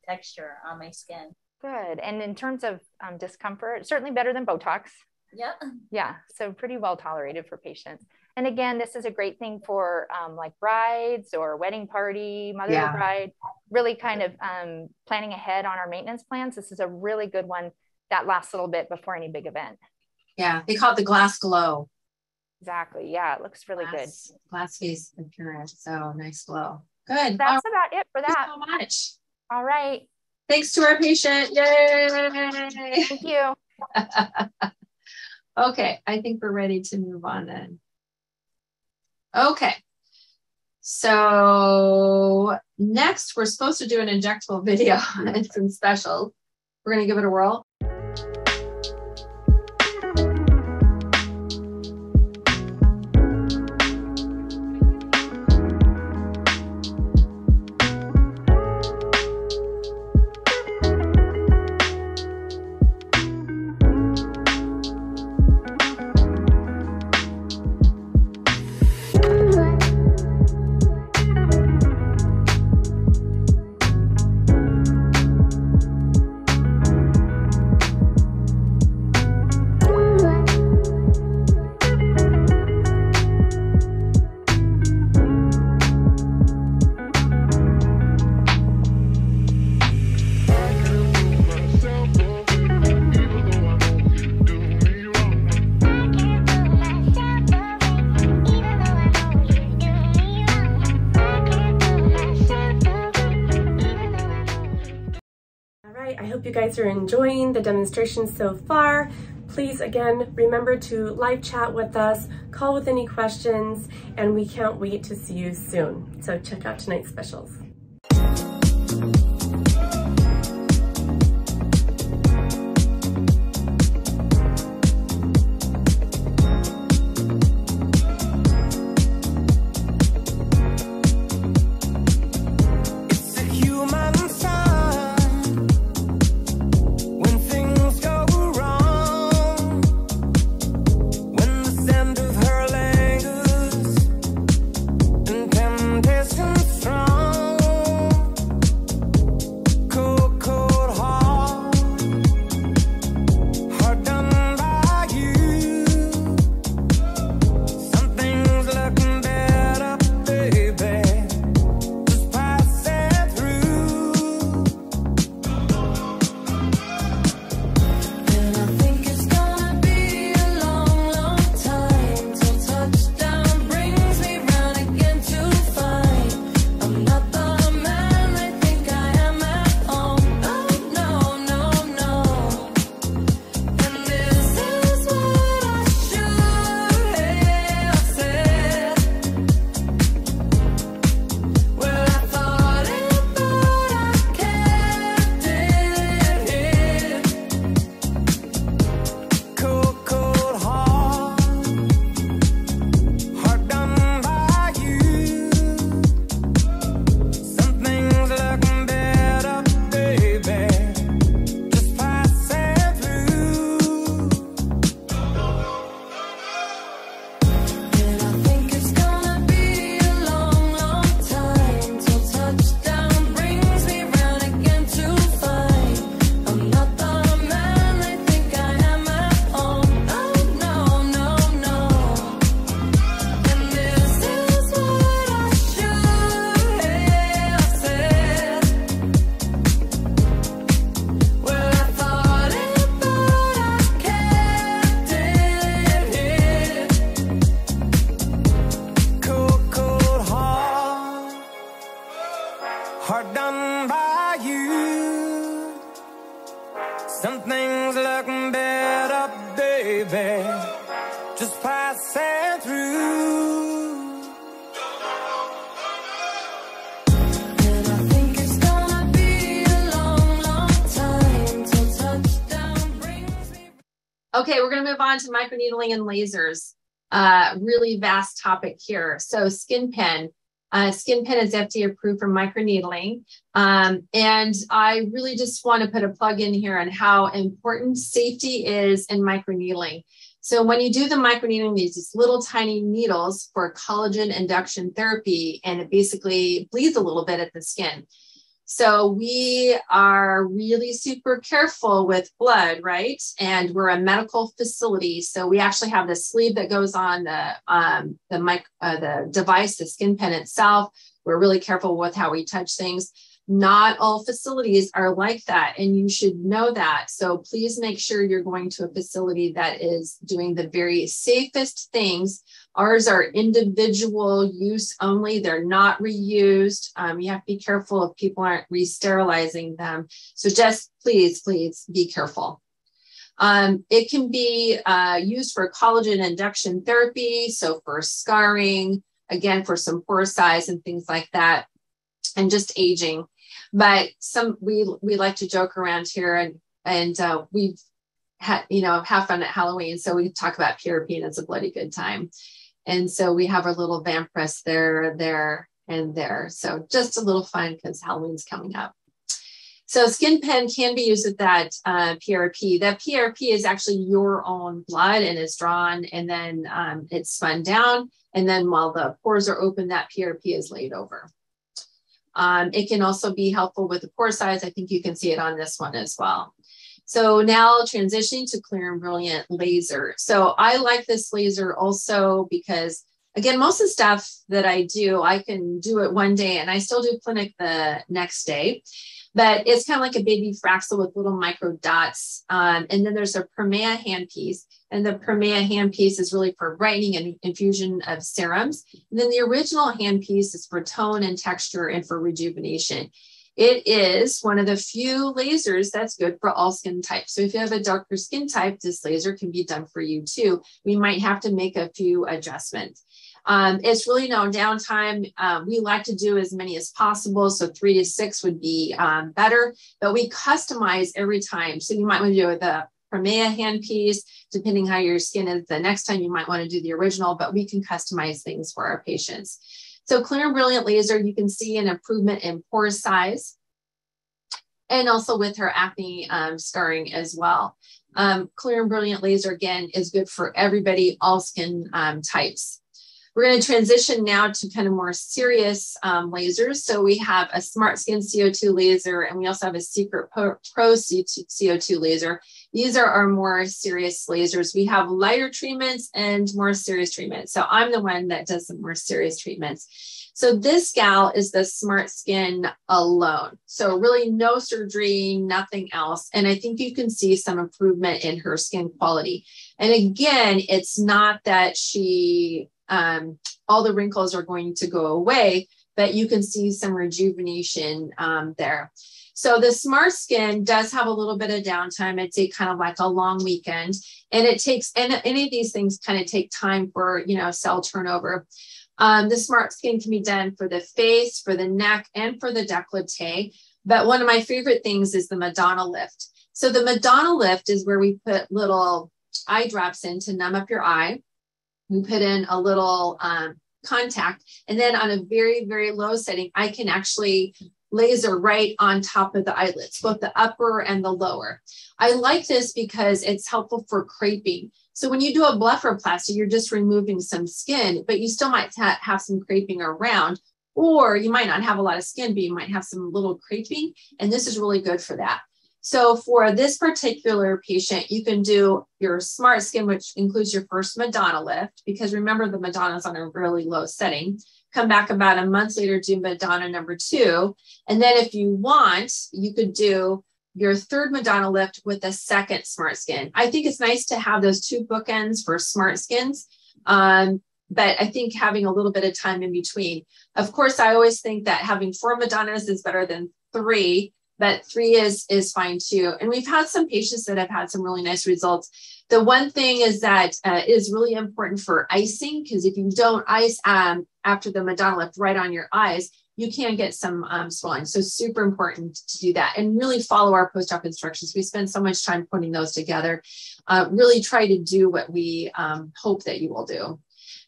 texture on my skin. Good. And in terms of um, discomfort, certainly better than Botox. Yeah. Yeah. So pretty well tolerated for patients. And again, this is a great thing for um, like brides or wedding party, mother yeah. bride, really kind of um, planning ahead on our maintenance plans. This is a really good one that lasts a little bit before any big event. Yeah. They call it the glass glow. Exactly. Yeah. It looks really glass, good. Glass face appearance. So nice glow. Good. That's All about it for that. so much. All right. Thanks to our patient. Yay! Thank you. okay, I think we're ready to move on then. Okay. So next, we're supposed to do an injectable video and some specials. We're going to give it a whirl. Guys are enjoying the demonstration so far. Please, again, remember to live chat with us, call with any questions, and we can't wait to see you soon. So check out tonight's specials. On to microneedling and lasers. Uh, really vast topic here. So, skin pen. Uh, skin pen is FDA approved for microneedling. Um, and I really just want to put a plug in here on how important safety is in microneedling. So when you do the microneedling, these these little tiny needles for collagen induction therapy, and it basically bleeds a little bit at the skin. So we are really super careful with blood, right? And we're a medical facility, so we actually have the sleeve that goes on the um, the mic uh, the device, the skin pen itself. We're really careful with how we touch things. Not all facilities are like that, and you should know that. So please make sure you're going to a facility that is doing the very safest things Ours are individual use only. They're not reused. Um, you have to be careful if people aren't re-sterilizing them. So just please, please be careful. Um, it can be uh, used for collagen induction therapy. So for scarring, again, for some pore size and things like that, and just aging. But some we we like to joke around here and and uh, we've had you know have fun at Halloween. So we talk about PRP and it's a bloody good time. And so we have our little vamp press there, there, and there. So just a little fun because Halloween's coming up. So skin pen can be used with that uh, PRP. That PRP is actually your own blood and it's drawn and then um, it's spun down. And then while the pores are open, that PRP is laid over. Um, it can also be helpful with the pore size. I think you can see it on this one as well. So now transitioning to clear and brilliant laser. So I like this laser also because again, most of the stuff that I do, I can do it one day and I still do clinic the next day. But it's kind of like a baby Fraxel with little micro dots. Um, and then there's a Permea handpiece. And the Permea handpiece is really for brightening and infusion of serums. And then the original handpiece is for tone and texture and for rejuvenation. It is one of the few lasers that's good for all skin types. So if you have a darker skin type, this laser can be done for you too. We might have to make a few adjustments. Um, it's really no downtime. Um, we like to do as many as possible. So three to six would be um, better, but we customize every time. So you might want to do the Permea handpiece, depending how your skin is. The next time you might want to do the original, but we can customize things for our patients. So clear and brilliant laser, you can see an improvement in pore size and also with her acne um, scarring as well. Um, clear and brilliant laser, again, is good for everybody, all skin um, types. We're going to transition now to kind of more serious um, lasers. So we have a Smart Skin CO2 laser, and we also have a Secret Pro, Pro CO2 laser. These are our more serious lasers. We have lighter treatments and more serious treatments. So I'm the one that does the more serious treatments. So this gal is the smart skin alone. So really no surgery, nothing else. And I think you can see some improvement in her skin quality. And again, it's not that she, um, all the wrinkles are going to go away, but you can see some rejuvenation um, there. So the smart skin does have a little bit of downtime. It's a kind of like a long weekend and it takes, and any of these things kind of take time for, you know, cell turnover. Um, the smart skin can be done for the face, for the neck, and for the décolleté. But one of my favorite things is the Madonna lift. So the Madonna lift is where we put little eye drops in to numb up your eye. We put in a little um, contact, and then on a very, very low setting, I can actually laser right on top of the eyelids, both the upper and the lower. I like this because it's helpful for creping. So when you do a blepharoplasty, you're just removing some skin, but you still might ha- have some creping around, or you might not have a lot of skin, but you might have some little creping, and this is really good for that. So for this particular patient, you can do your smart skin, which includes your first Madonna lift, because remember the Madonna is on a really low setting come back about a month later, do Madonna number two. And then if you want, you could do your third Madonna lift with a second Smart Skin. I think it's nice to have those two bookends for Smart Skins. Um, but I think having a little bit of time in between. Of course, I always think that having four Madonnas is better than three, but three is is fine too. And we've had some patients that have had some really nice results. The one thing is that uh, really important for icing because if you don't ice um, after the Madonna lift right on your eyes, you can get some um, swelling. So super important to do that and really follow our post-op instructions. We spend so much time putting those together. Uh, really try to do what we um, hope that you will do.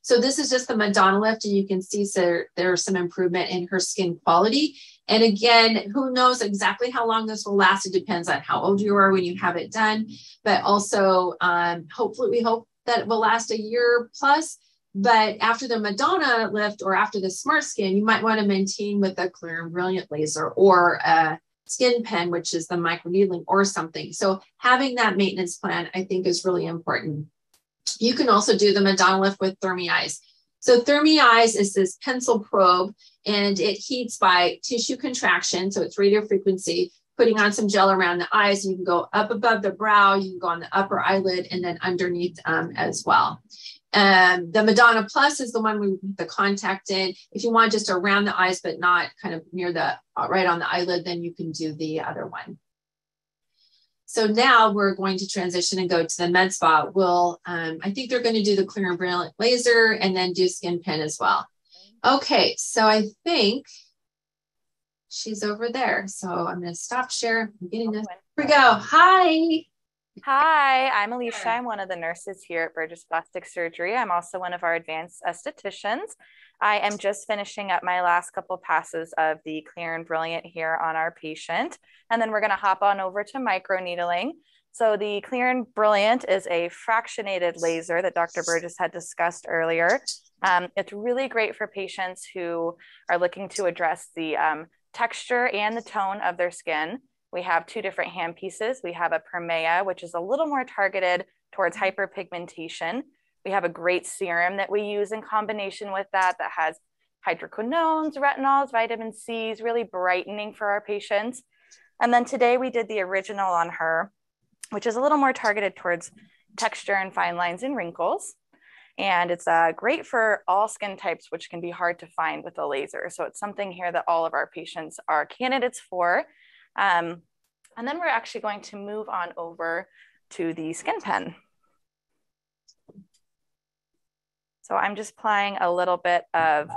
So this is just the Madonna lift and you can see so there's some improvement in her skin quality. And again, who knows exactly how long this will last? It depends on how old you are when you have it done, but also um, hopefully we hope that it will last a year plus. But after the Madonna lift or after the Smart Skin, you might want to maintain with a clear and brilliant laser or a skin pen, which is the microneedling or something. So having that maintenance plan, I think is really important. You can also do the Madonna lift with Thermi Eyes. So Thermi Eyes is this pencil probe and it heats by tissue contraction. So it's radio frequency, putting on some gel around the eyes. You can go up above the brow, you can go on the upper eyelid and then underneath um, as well. Um, the Madonna Plus is the one we put the contact in. If you want just around the eyes, but not kind of near the uh, right on the eyelid, then you can do the other one. So now we're going to transition and go to the med spa. We'll, um, I think they're going to do the clear and brilliant laser and then do skin pen as well. Okay, so I think she's over there. So I'm going to stop share. I'm getting this. Here we go. Hi. Hi, I'm Alicia. I'm one of the nurses here at Burgess Plastic Surgery. I'm also one of our advanced uh, estheticians. I am just finishing up my last couple passes of the Clear and Brilliant here on our patient. And then we're going to hop on over to microneedling. So the Clear and Brilliant is a fractionated laser that Dr. Burgess had discussed earlier. Um, it's really great for patients who are looking to address the um, texture and the tone of their skin. We have two different hand pieces. We have a Permea, which is a little more targeted towards hyperpigmentation. We have a great serum that we use in combination with that that has hydroquinones, retinols, vitamin C's, really brightening for our patients. And then today we did the original on her, which is a little more targeted towards texture and fine lines and wrinkles. And it's uh, great for all skin types, which can be hard to find with a laser. So it's something here that all of our patients are candidates for. Um, and then we're actually going to move on over to the skin pen. So I'm just applying a little bit of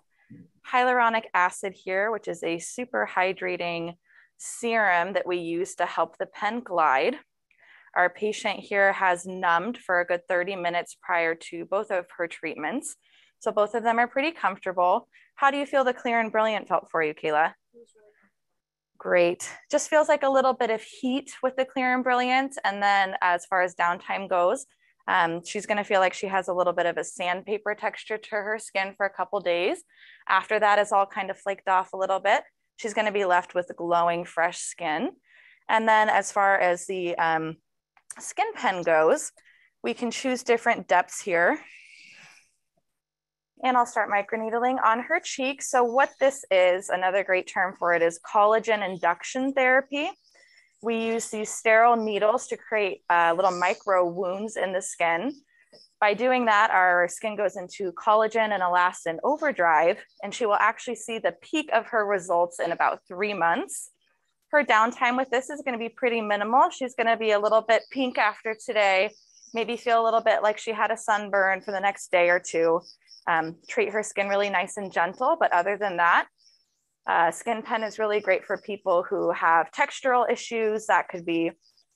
hyaluronic acid here, which is a super hydrating serum that we use to help the pen glide. Our patient here has numbed for a good 30 minutes prior to both of her treatments. So both of them are pretty comfortable. How do you feel the clear and brilliant felt for you, Kayla? Great. Just feels like a little bit of heat with the clear and brilliant. And then as far as downtime goes, um, she's going to feel like she has a little bit of a sandpaper texture to her skin for a couple days. After that is all kind of flaked off a little bit. She's going to be left with glowing, fresh skin. And then as far as the um, skin pen goes, we can choose different depths here. And I'll start microneedling on her cheek. So what this is, another great term for it is collagen induction therapy. We use these sterile needles to create uh, little micro wounds in the skin. By doing that, our skin goes into collagen and elastin overdrive, and she will actually see the peak of her results in about three months. Her downtime with this is going to be pretty minimal. She's going to be a little bit pink after today, maybe feel a little bit like she had a sunburn for the next day or two. Um, treat her skin really nice and gentle, but other than that, uh, skin pen is really great for people who have textural issues. That could be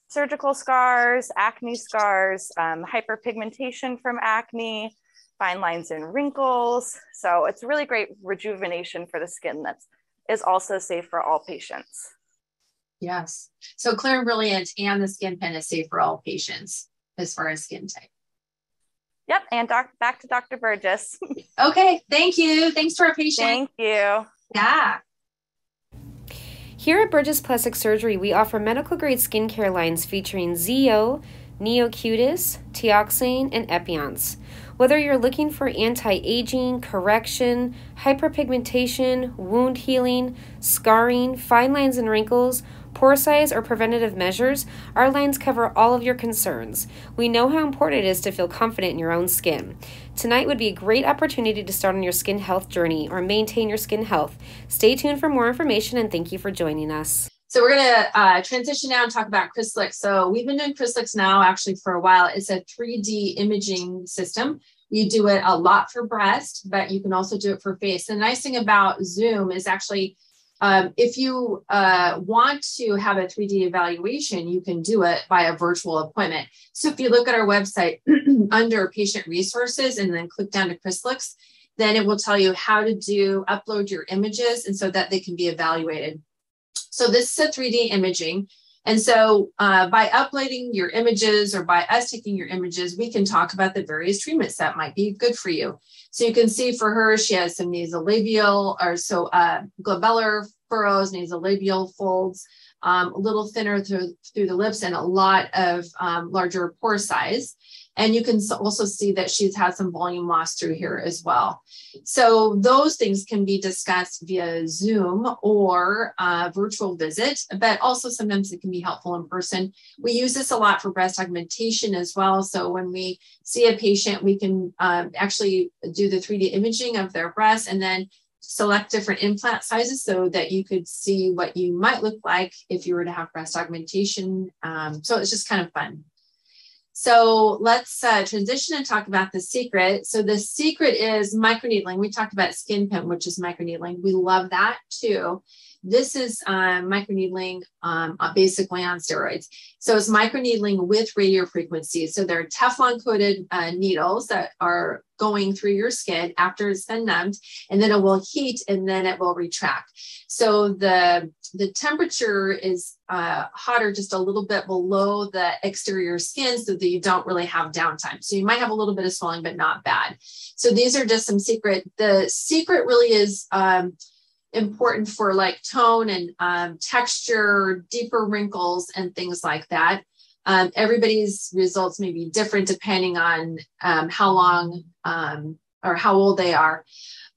surgical scars, acne scars, um, hyperpigmentation from acne, fine lines and wrinkles. So it's really great rejuvenation for the skin that is also safe for all patients. Yes. So clear and brilliant and the skin pen is safe for all patients as far as skin type. Yep, and doc- back to Dr. Burgess. Okay. Thank you. Thanks to our patient. Thank you. yeah. Here at Burgess Plastic Surgery, we offer medical grade skincare lines featuring ZO, Neocutis, Teoxane, and Epionce. Whether you're looking for anti aging, correction, hyperpigmentation, wound healing, scarring, fine lines and wrinkles, pore size, or preventative measures, our lines cover all of your concerns. We know how important it is to feel confident in your own skin. Tonight would be a great opportunity to start on your skin health journey or maintain your skin health. Stay tuned for more information and thank you for joining us. So we're gonna uh, transition now and talk about Crisalix. So we've been doing Crisalix now actually for a while. It's a 3D imaging system. We do it a lot for breast, but you can also do it for face. The nice thing about Zoom is actually um, if you uh, want to have a 3D evaluation, you can do it by a virtual appointment. So if you look at our website under patient resources and then click down to Crisalix, then it will tell you how to do upload your images and so that they can be evaluated. So this is a 3D imaging. And so uh, by uploading your images or by us taking your images, we can talk about the various treatments that might be good for you. So you can see for her, she has some nasolabial or so uh, glabellar furrows, nasolabial folds, um, a little thinner through, through the lips and a lot of um, larger pore size. And you can also see that she's had some volume loss through here as well. So those things can be discussed via Zoom or uh, virtual visit, but also sometimes it can be helpful in person. We use this a lot for breast augmentation as well. So when we see a patient, we can um, actually do the 3D imaging of their breast and then select different implant sizes so that you could see what you might look like if you were to have breast augmentation. Um, so it's just kind of fun. So let's uh, transition and talk about the secret. So the secret is microneedling. We talked about skin pen, which is microneedling. We love that too. This is um, microneedling um, uh, basically on steroids. So it's microneedling with radio frequency. So they're Teflon coated uh, needles that are going through your skin after it's been numbed, and then it will heat and then it will retract. So the the temperature is uh, hotter just a little bit below the exterior skin so that you don't really have downtime. So you might have a little bit of swelling, but not bad. So these are just some secret. The secret really is um, important for like tone and um, texture, deeper wrinkles, and things like that. Um, everybody's results may be different depending on um, how long um, or how old they are.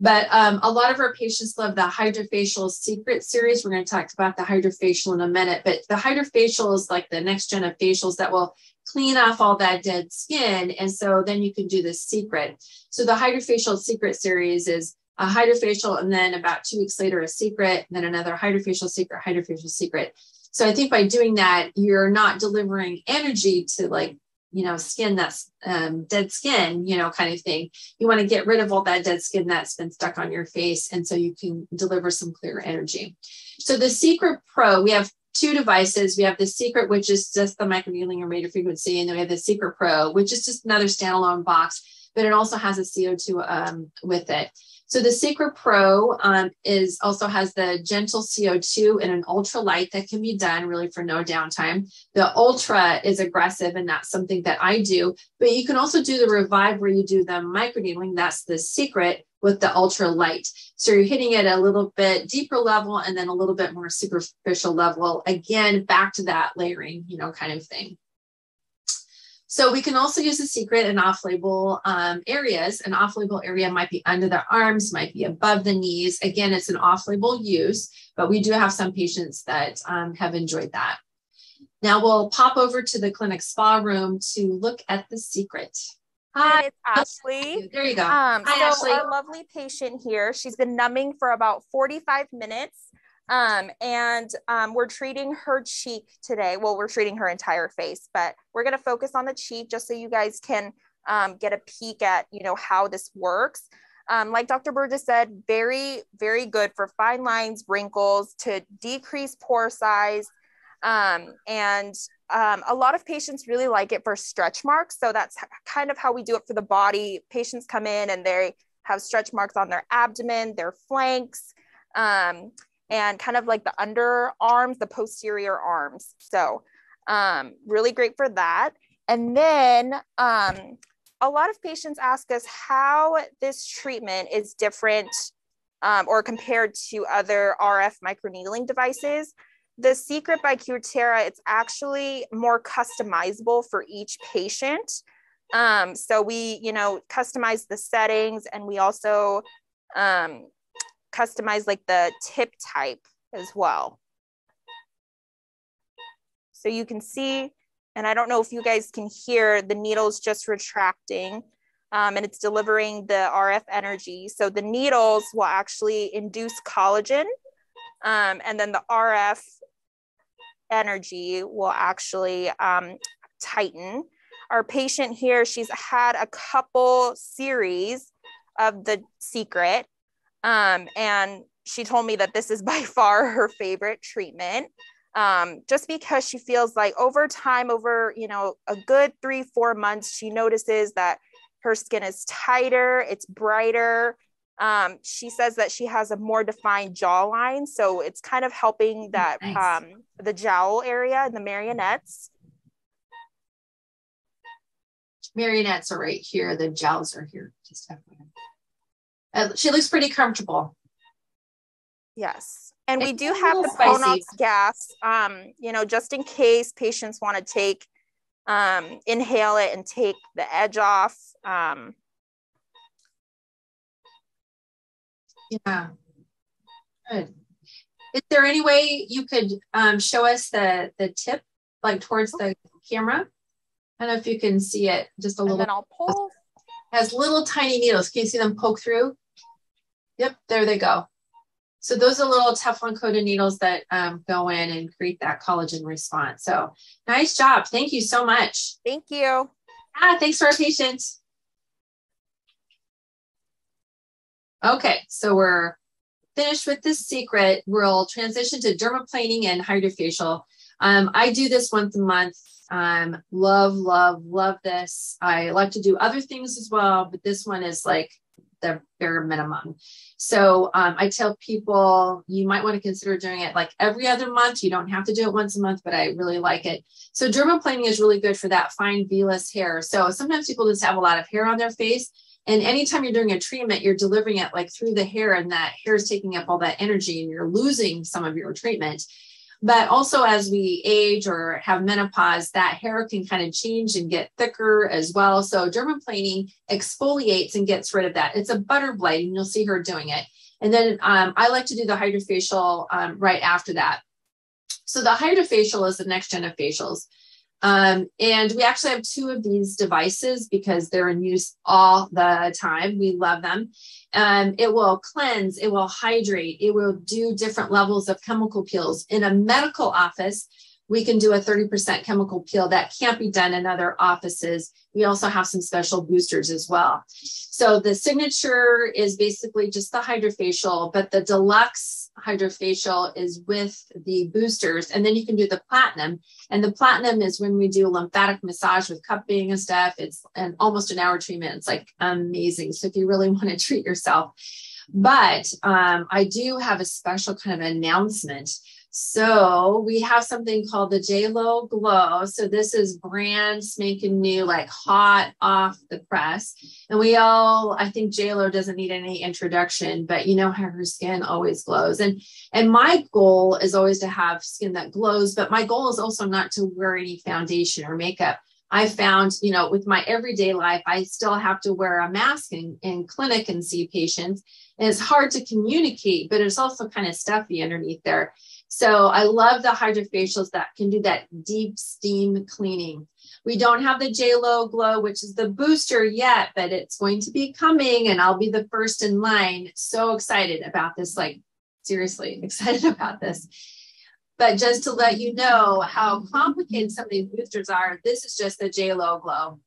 But um, a lot of our patients love the HydraFacial Secret series. We're going to talk about the HydraFacial in a minute, but the HydraFacial is like the next gen of facials that will clean off all that dead skin. And so then you can do the secret. So the HydraFacial Secret series is a HydraFacial and then about two weeks later a secret then another HydraFacial secret HydraFacial secret. So i think by doing that you're not delivering energy to like you know skin that's um, dead skin you know kind of thing. You want to get rid of all that dead skin that's been stuck on your face and so you can deliver some clear energy. So the secret pro we have two devices. We have the secret which is just the microneedling and radio frequency and then we have the secret pro which is just another standalone box but it also has a co2 um, with it so the Secret Pro um, is also has the gentle CO2 and an ultra light that can be done really for no downtime. The ultra is aggressive and that's something that I do, but you can also do the revive where you do the microneedling. That's the secret with the ultra light. So you're hitting it a little bit deeper level and then a little bit more superficial level. Again, back to that layering, you know, kind of thing. So we can also use a secret in off-label um, areas. An off-label area might be under the arms, might be above the knees. Again, it's an off-label use, but we do have some patients that um, have enjoyed that. Now we'll pop over to the clinic spa room to look at the secret. Hi, it's Ashley. There you go. Um, Hi, so Ashley. our lovely patient here, she's been numbing for about 45 minutes. Um, and um, we're treating her cheek today. Well, we're treating her entire face, but we're going to focus on the cheek just so you guys can um, get a peek at, you know, how this works. Um, like Dr. Burgess said, very, very good for fine lines, wrinkles, to decrease pore size. Um, and um, a lot of patients really like it for stretch marks. So that's kind of how we do it for the body. Patients come in and they have stretch marks on their abdomen, their flanks. Um, and kind of like the underarms, the posterior arms. So, um, really great for that. And then um, a lot of patients ask us how this treatment is different um, or compared to other RF microneedling devices. The Secret by Cutera, it's actually more customizable for each patient. Um, so we, you know, customize the settings and we also um, customize like the tip type as well. So you can see, and I don't know if you guys can hear the needles just retracting um, and it's delivering the RF energy. So the needles will actually induce collagen um, and then the RF energy will actually um, tighten. Our patient here, she's had a couple series of the secret. Um, and she told me that this is by far her favorite treatment. Um, just because she feels like over time, over you know a good three, four months, she notices that her skin is tighter, it's brighter. Um, she says that she has a more defined jawline, so it's kind of helping that Nice. um, the jowl area and the marionettes. Marionettes are right here. The jowls are here. Just FYI. Uh, she looks pretty comfortable. Yes. And we do have the. Pronox gas, um, you know, just in case patients want to take, um, inhale it and take the edge off. Um, Yeah. Good. Is there any way you could um, show us the the tip, like towards the camera? I don't know if you can see it just a and little. then I'll pull. Has little tiny needles. Can you see them poke through? Yep, there they go. So those are little Teflon coated needles that um, go in and create that collagen response. So nice job. Thank you so much. Thank you. Ah, thanks for our patience. Okay, so we're finished with this secret. We'll transition to dermaplaning and HydraFacial. Um, I do this once a month. Um, love, love, love this. I like to do other things as well, but this one is like the bare minimum. So um, I tell people you might want to consider doing it like every other month. You don't have to do it once a month, but I really like it. So dermaplaning is really good for that fine vellus hair. So sometimes people just have a lot of hair on their face. And anytime you're doing a treatment, you're delivering it like through the hair, and that hair is taking up all that energy, and you're losing some of your treatment. But also, as we age or have menopause, that hair can kind of change and get thicker as well. So, dermaplaning exfoliates and gets rid of that. It's a butter blade, and you'll see her doing it. And then um, I like to do the HydraFacial um, right after that. So, the HydraFacial is the next gen of facials. Um, and we actually have two of these devices because they're in use all the time. We love them. Um, it will cleanse, it will hydrate, it will do different levels of chemical peels. In a medical office, we can do a 30% chemical peel that can't be done in other offices. We also have some special boosters as well. So the signature is basically just the HydraFacial, but the deluxe HydraFacial is with the boosters. And then you can do the platinum. And the platinum is when we do lymphatic massage with cupping and stuff. It's an almost an hour treatment. It's like amazing. So if you really want to treat yourself. But um, I do have a special kind of announcement. So we have something called the JLo Glow. So this is brand spanking new, like hot off the press. And we all, I think JLo doesn't need any introduction, but you know how her skin always glows. And and my goal is always to have skin that glows, but my goal is also not to wear any foundation or makeup. I found, you know, with my everyday life, I still have to wear a mask in, in clinic and see patients. And it's hard to communicate, but it's also kind of stuffy underneath there. So I love the HydraFacials that can do that deep steam cleaning. We don't have the JLo Glow, which is the booster yet, but it's going to be coming and I'll be the first in line. So excited about this, like seriously excited about this. But just to let you know how complicated some of these boosters are, this is just the JLo Glow.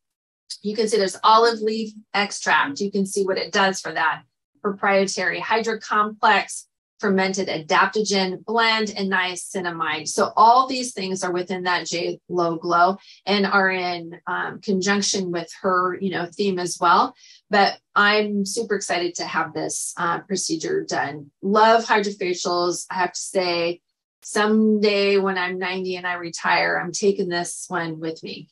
You can see there's olive leaf extract. You can see what it does for that proprietary hydrocomplex fermented adaptogen blend and niacinamide. So all these things are within that J Low Glow and are in um, conjunction with her, you know, theme as well. But I'm super excited to have this uh, procedure done. Love HydraFacials. I have to say, someday when I'm 90 and I retire, I'm taking this one with me.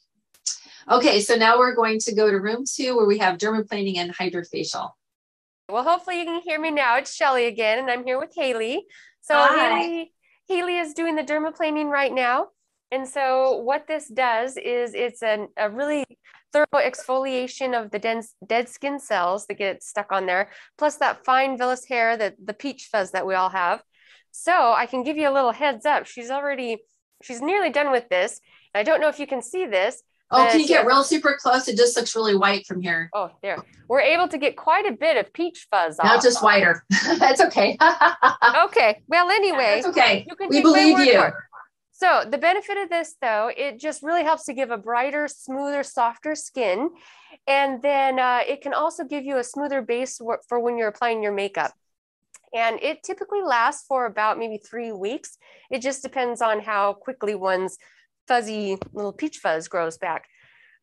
Okay, so now we're going to go to room two where we have dermaplaning and HydraFacial. Well, hopefully you can hear me now. It's Shelly again, and I'm here with Haley. So Hi. Haley, Haley is doing the dermaplaning right now. And so what this does is it's an, a really thorough exfoliation of the dense, dead skin cells that get stuck on there, plus that fine vellus hair, that the peach fuzz that we all have. So I can give you a little heads up. She's already, she's nearly done with this. I don't know if you can see this. Oh, can you get real super close? It just looks really white from here. Oh, there. We're able to get quite a bit of peach fuzz off. Not just whiter. That's okay. Okay. Well, anyway, That's okay. you can We believe you. for. So the benefit of this though, it just really helps to give a brighter, smoother, softer skin. And then uh, it can also give you a smoother base for when you're applying your makeup. And it typically lasts for about maybe three weeks. It just depends on how quickly one's fuzzy little peach fuzz grows back.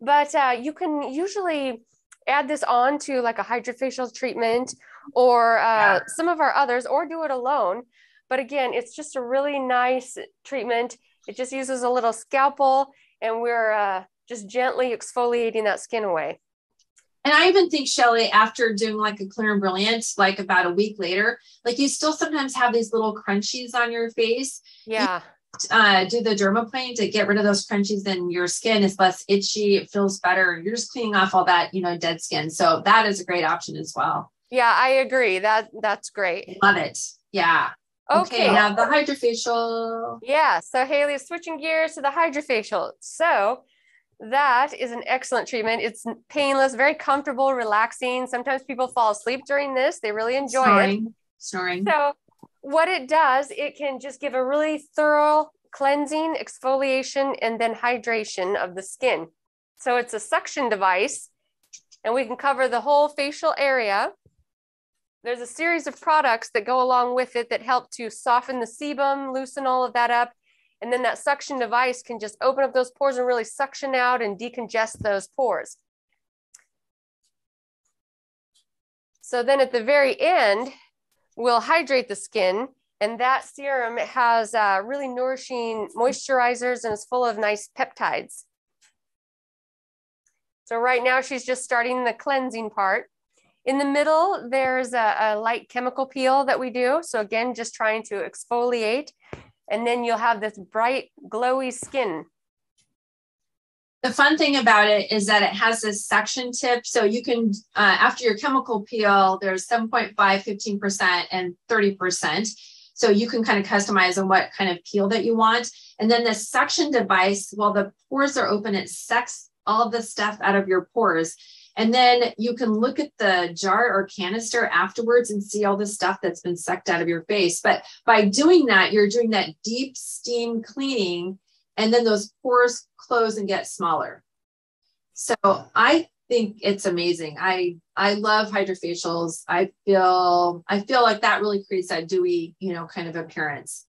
But uh, you can usually add this on to like a HydraFacial treatment or uh, some of our others, or do it alone. But again, it's just a really nice treatment. It just uses a little scalpel and we're uh, just gently exfoliating that skin away. And I even think, Shelly, after doing like a clear and brilliant, like about a week later, like you still sometimes have these little crunchies on your face. Yeah. Uh, do the dermaplane to get rid of those crunchies, then your skin is less itchy. It feels better. You're just cleaning off all that, you know, dead skin. So that is a great option as well. Yeah, I agree. That that's great. Love it. Yeah. Okay. now the HydraFacial. Yeah. So Haley is switching gears to the HydraFacial. So that is an excellent treatment. It's painless, very comfortable, relaxing. Sometimes people fall asleep during this. They really enjoy it. Snoring. Snoring. So what it does, it can just give a really thorough cleansing, exfoliation, and then hydration of the skin. So it's a suction device, and we can cover the whole facial area. There's a series of products that go along with it that help to soften the sebum, loosen all of that up. And then that suction device can just open up those pores and really suction out and decongest those pores. So then at the very end, we'll hydrate the skin. And that serum has uh, really nourishing moisturizers and is full of nice peptides. So right now she's just starting the cleansing part. In the middle, there's a, a light chemical peel that we do. So again, just trying to exfoliate. And then you'll have this bright, glowy skin. The fun thing about it is that it has this suction tip. So you can, uh, after your chemical peel, there's 7.5, 15%, and 30%. So you can kind of customize on what kind of peel that you want. And then the suction device, while the pores are open, it sucks all of the stuff out of your pores. And then you can look at the jar or canister afterwards and see all the stuff that's been sucked out of your face. But by doing that, you're doing that deep steam cleaning, and then those pores close and get smaller. So I think it's amazing. I I love HydraFacials. I feel I feel like that really creates that dewy, you know, kind of appearance.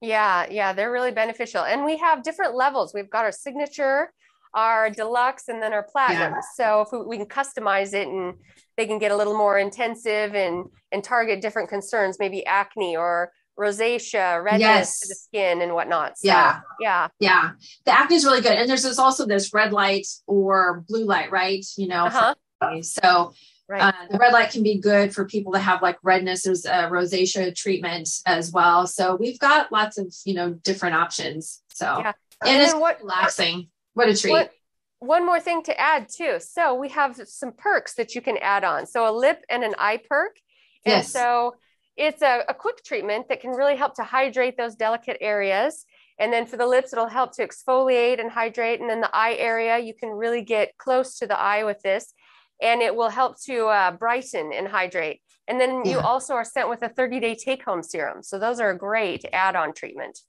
Yeah, yeah, they're really beneficial. And we have different levels. We've got our signature, our deluxe, and then our platinum. Yeah. So if we, we can customize it and they can get a little more intensive and and target different concerns, maybe acne or rosacea, redness Yes. to the skin and whatnot. So, Yeah. yeah, Yeah, the acne is really good, and there's this also this red light or blue light, right? You know, uh-huh. so Right. uh, the red light can be good for people that have like redness. There's a rosacea treatment as well. So we've got lots of you know different options. So Yeah. and, And it's what- relaxing. What a treat! What, one more thing to add too. So we have some perks that you can add on. So a lip and an eye perk. And Yes. so it's a, a quick treatment that can really help to hydrate those delicate areas. And then for the lips, it'll help to exfoliate and hydrate. And then the eye area, you can really get close to the eye with this. And it will help to uh, brighten and hydrate. And then you also are sent with a 30 day take home serum. So those are a great add on treatment.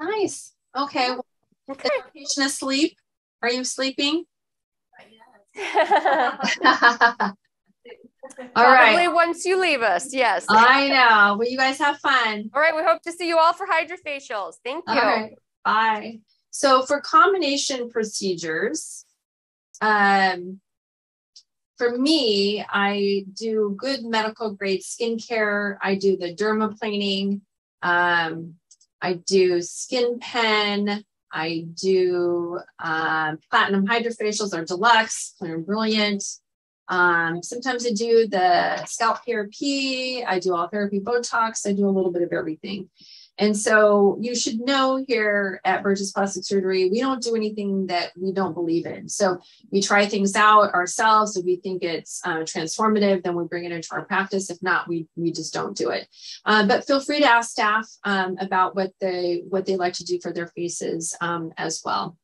Nice. Okay. Well, Okay. patient asleep? Are you sleeping? All Probably right. once you leave us. Yes. I know. Well, you guys have fun. All right, we hope to see you all for HydraFacials. Thank you. All right. Bye. So for combination procedures, um, for me, I do good medical grade skincare. I do the dermaplaning. Um, I do skin pen. I do um, platinum HydraFacials or deluxe, clear and brilliant. Um, sometimes I do the scalp PRP. I do Ultherapy Botox. I do a little bit of everything. And so you should know here at Burgess Plastic Surgery, we don't do anything that we don't believe in. So we try things out ourselves. If we think it's uh, transformative, then we bring it into our practice. If not, we we just don't do it. Uh, but feel free to ask staff um, about what they what they like to do for their faces um, as well.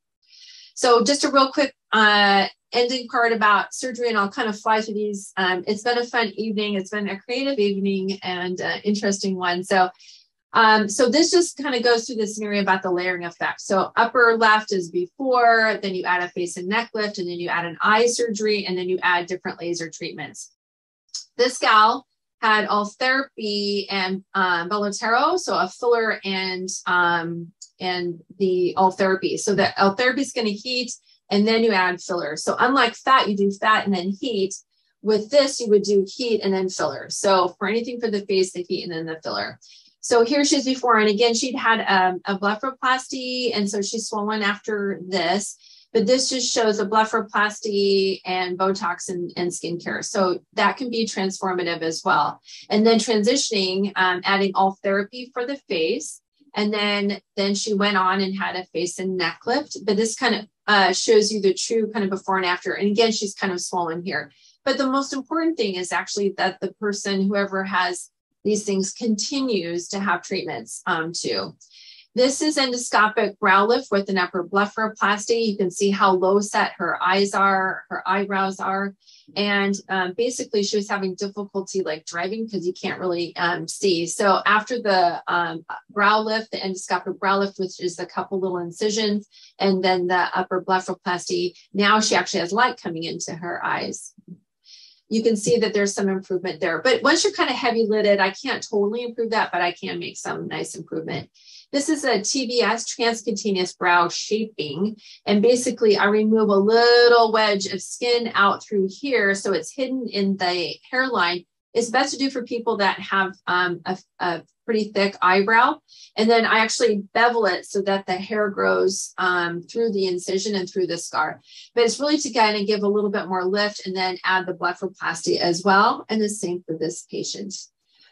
So just a real quick uh, ending part about surgery, and I'll kind of fly through these. Um, it's been a fun evening. It's been a creative evening and uh, interesting one. So Um, so this just kind of goes through the scenario about the layering effect. So upper left is before, then you add a face and neck lift, and then you add an eye surgery, and then you add different laser treatments. This gal had Ultherapy and um, Belotero, so a filler and um, and the Ultherapy. So the Ultherapy is going to heat, and then you add filler. So unlike fat, you do fat and then heat. With this, you would do heat and then filler. So for anything for the face, the heat and then the filler. So here she's before, and again, she'd had um, a blepharoplasty, and so she's swollen after this. But this just shows a blepharoplasty and Botox and, and skincare. So that can be transformative as well. And then transitioning, um, adding Ultherapy for the face. And then, then she went on and had a face and neck lift. But this kind of uh, shows you the true kind of before and after. And again, she's kind of swollen here. But the most important thing is actually that the person, whoever has these things, continues to have treatments um, too. This is endoscopic brow lift with an upper blepharoplasty. You can see how low set her eyes are, her eyebrows are. And um, basically, she was having difficulty like driving because you can't really um, see. So, after the um, brow lift, the endoscopic brow lift, which is a couple little incisions, and then the upper blepharoplasty, now she actually has light coming into her eyes you can see that there's some improvement there. But once you're kind of heavy lidded, I can't totally improve that, but I can make some nice improvement. This is a TBS transcutaneous brow shaping. And basically I remove a little wedge of skin out through here. So it's hidden in the hairline. It's best to do for people that have um, a, a, pretty thick eyebrow. And then I actually bevel it so that the hair grows um, through the incision and through the scar. But it's really to kind of give a little bit more lift and then add the blepharoplasty as well. And the same for this patient.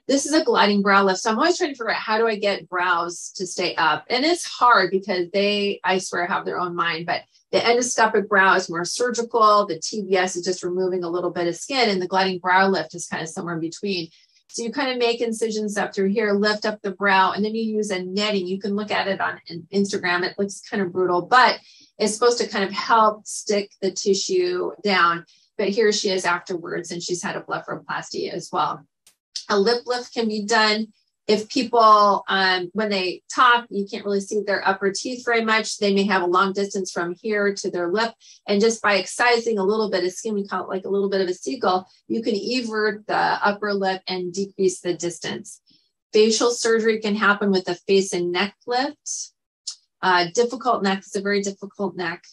This is a gliding brow lift. So I'm always trying to figure out how do I get brows to stay up? And it's hard because they, I swear, have their own mind. But the endoscopic brow is more surgical. The TBS is just removing a little bit of skin, and the gliding brow lift is kind of somewhere in between. So you kind of make incisions up through here, lift up the brow, and then you use a netting. You can look at it on Instagram. It looks kind of brutal, but it's supposed to kind of help stick the tissue down. But here she is afterwards, and she's had a blepharoplasty as well. A lip lift can be done if people, um, when they talk, you can't really see their upper teeth very much. They may have a long distance from here to their lip. And just by excising a little bit of skin, we call it like a little bit of a seagull, you can evert the upper lip and decrease the distance. Facial surgery can happen with a face and neck lift. Uh, difficult neck is a very difficult neck.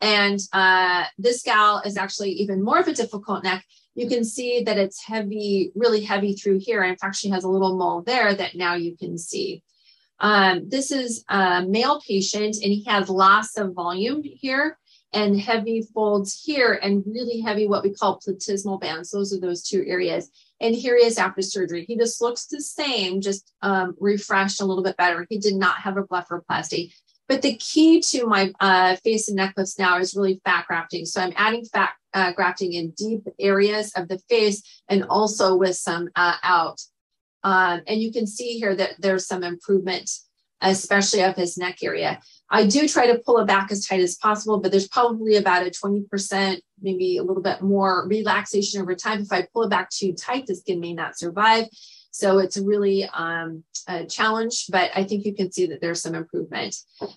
And uh, this gal is actually even more of a difficult neck. You can see that it's heavy, really heavy through here. In fact, she has a little mole there that now you can see. Um, this is a male patient and he has loss of volume here and heavy folds here and really heavy what we call platysmal bands. Those are those two areas. And here he is after surgery. He just looks the same, just um, refreshed a little bit better. He did not have a blepharoplasty. But the key to my uh, face and neck lifts now is really fat grafting. So I'm adding fat uh, grafting in deep areas of the face and also with some uh, out. Um, and you can see here that there's some improvement, especially of his neck area. I do try to pull it back as tight as possible, but there's probably about a 20%, maybe a little bit more relaxation over time. If I pull it back too tight, the skin may not survive. So it's really um, a challenge, but I think you can see that there's some improvement.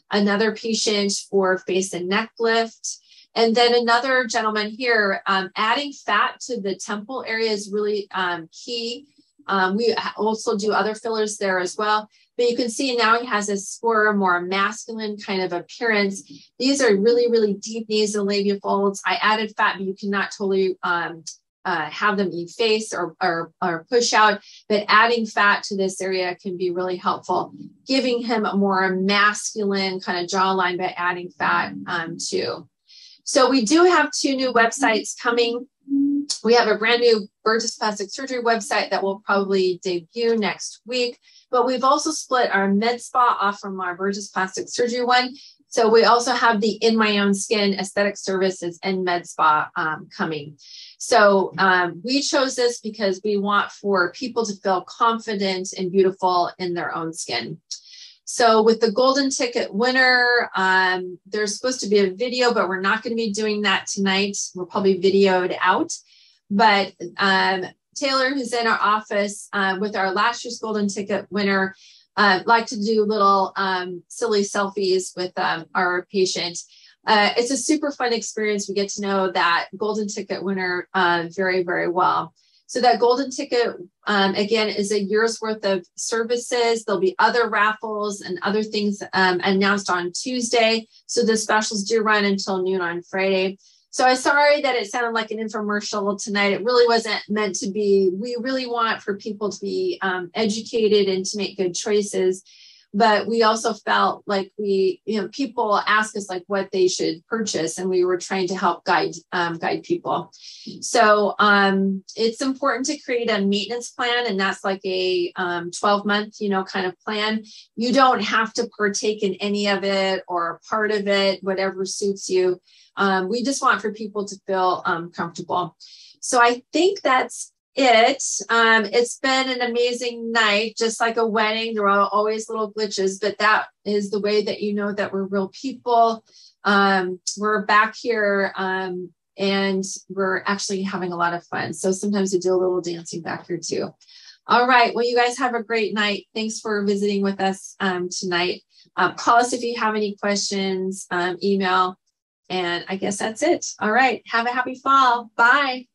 Another patient for face and neck lift. And then another gentleman here, um, adding fat to the temple area is really um, key. Um, we also do other fillers there as well. But you can see now he has a square, more masculine kind of appearance. These are really, really deep nasolabial folds. I added fat, but you cannot totally um, uh, have them efface or, or, or push out, but adding fat to this area can be really helpful, giving him a more masculine kind of jawline by adding fat um, too. So we do have two new websites coming. We have a brand new Burgess Plastic Surgery website that will probably debut next week, but we've also split our med spa off from our Burgess Plastic Surgery one. So we also have the In My Own Skin aesthetic services and med spa um, coming. So um, we chose this because we want for people to feel confident and beautiful in their own skin. So with the golden ticket winner, um, there's supposed to be a video, but we're not going to be doing that tonight. We're probably videoed out. But um, Taylor, who's in our office uh, with our last year's golden ticket winner, uh, like to do little um, silly selfies with um, our patient. Uh, it's a super fun experience. We get to know that golden ticket winner uh, very, very well. So that golden ticket, um, again, is a year's worth of services. There'll be other raffles and other things um, announced on Tuesday. So the specials do run until noon on Friday. So I'm sorry that it sounded like an infomercial tonight. It really wasn't meant to be. We really want for people to be um, educated and to make good choices but we also felt like we you know people ask us like what they should purchase and we were trying to help guide um, guide people. So um, it's important to create a maintenance plan and that's like a um, 12 month you know kind of plan. You don't have to partake in any of it or part of it whatever suits you. Um, we just want for people to feel um, comfortable. So i think that's it. Um, it's been an amazing night, just like a wedding. There are always little glitches, but that is the way that you know that we're real people. Um, we're back here um, and we're actually having a lot of fun. So sometimes we do a little dancing back here too. All right. Well, you guys have a great night. Thanks for visiting with us um, tonight. Um, call us if you have any questions, um, email. And I guess that's it. All right. Have a happy fall. Bye.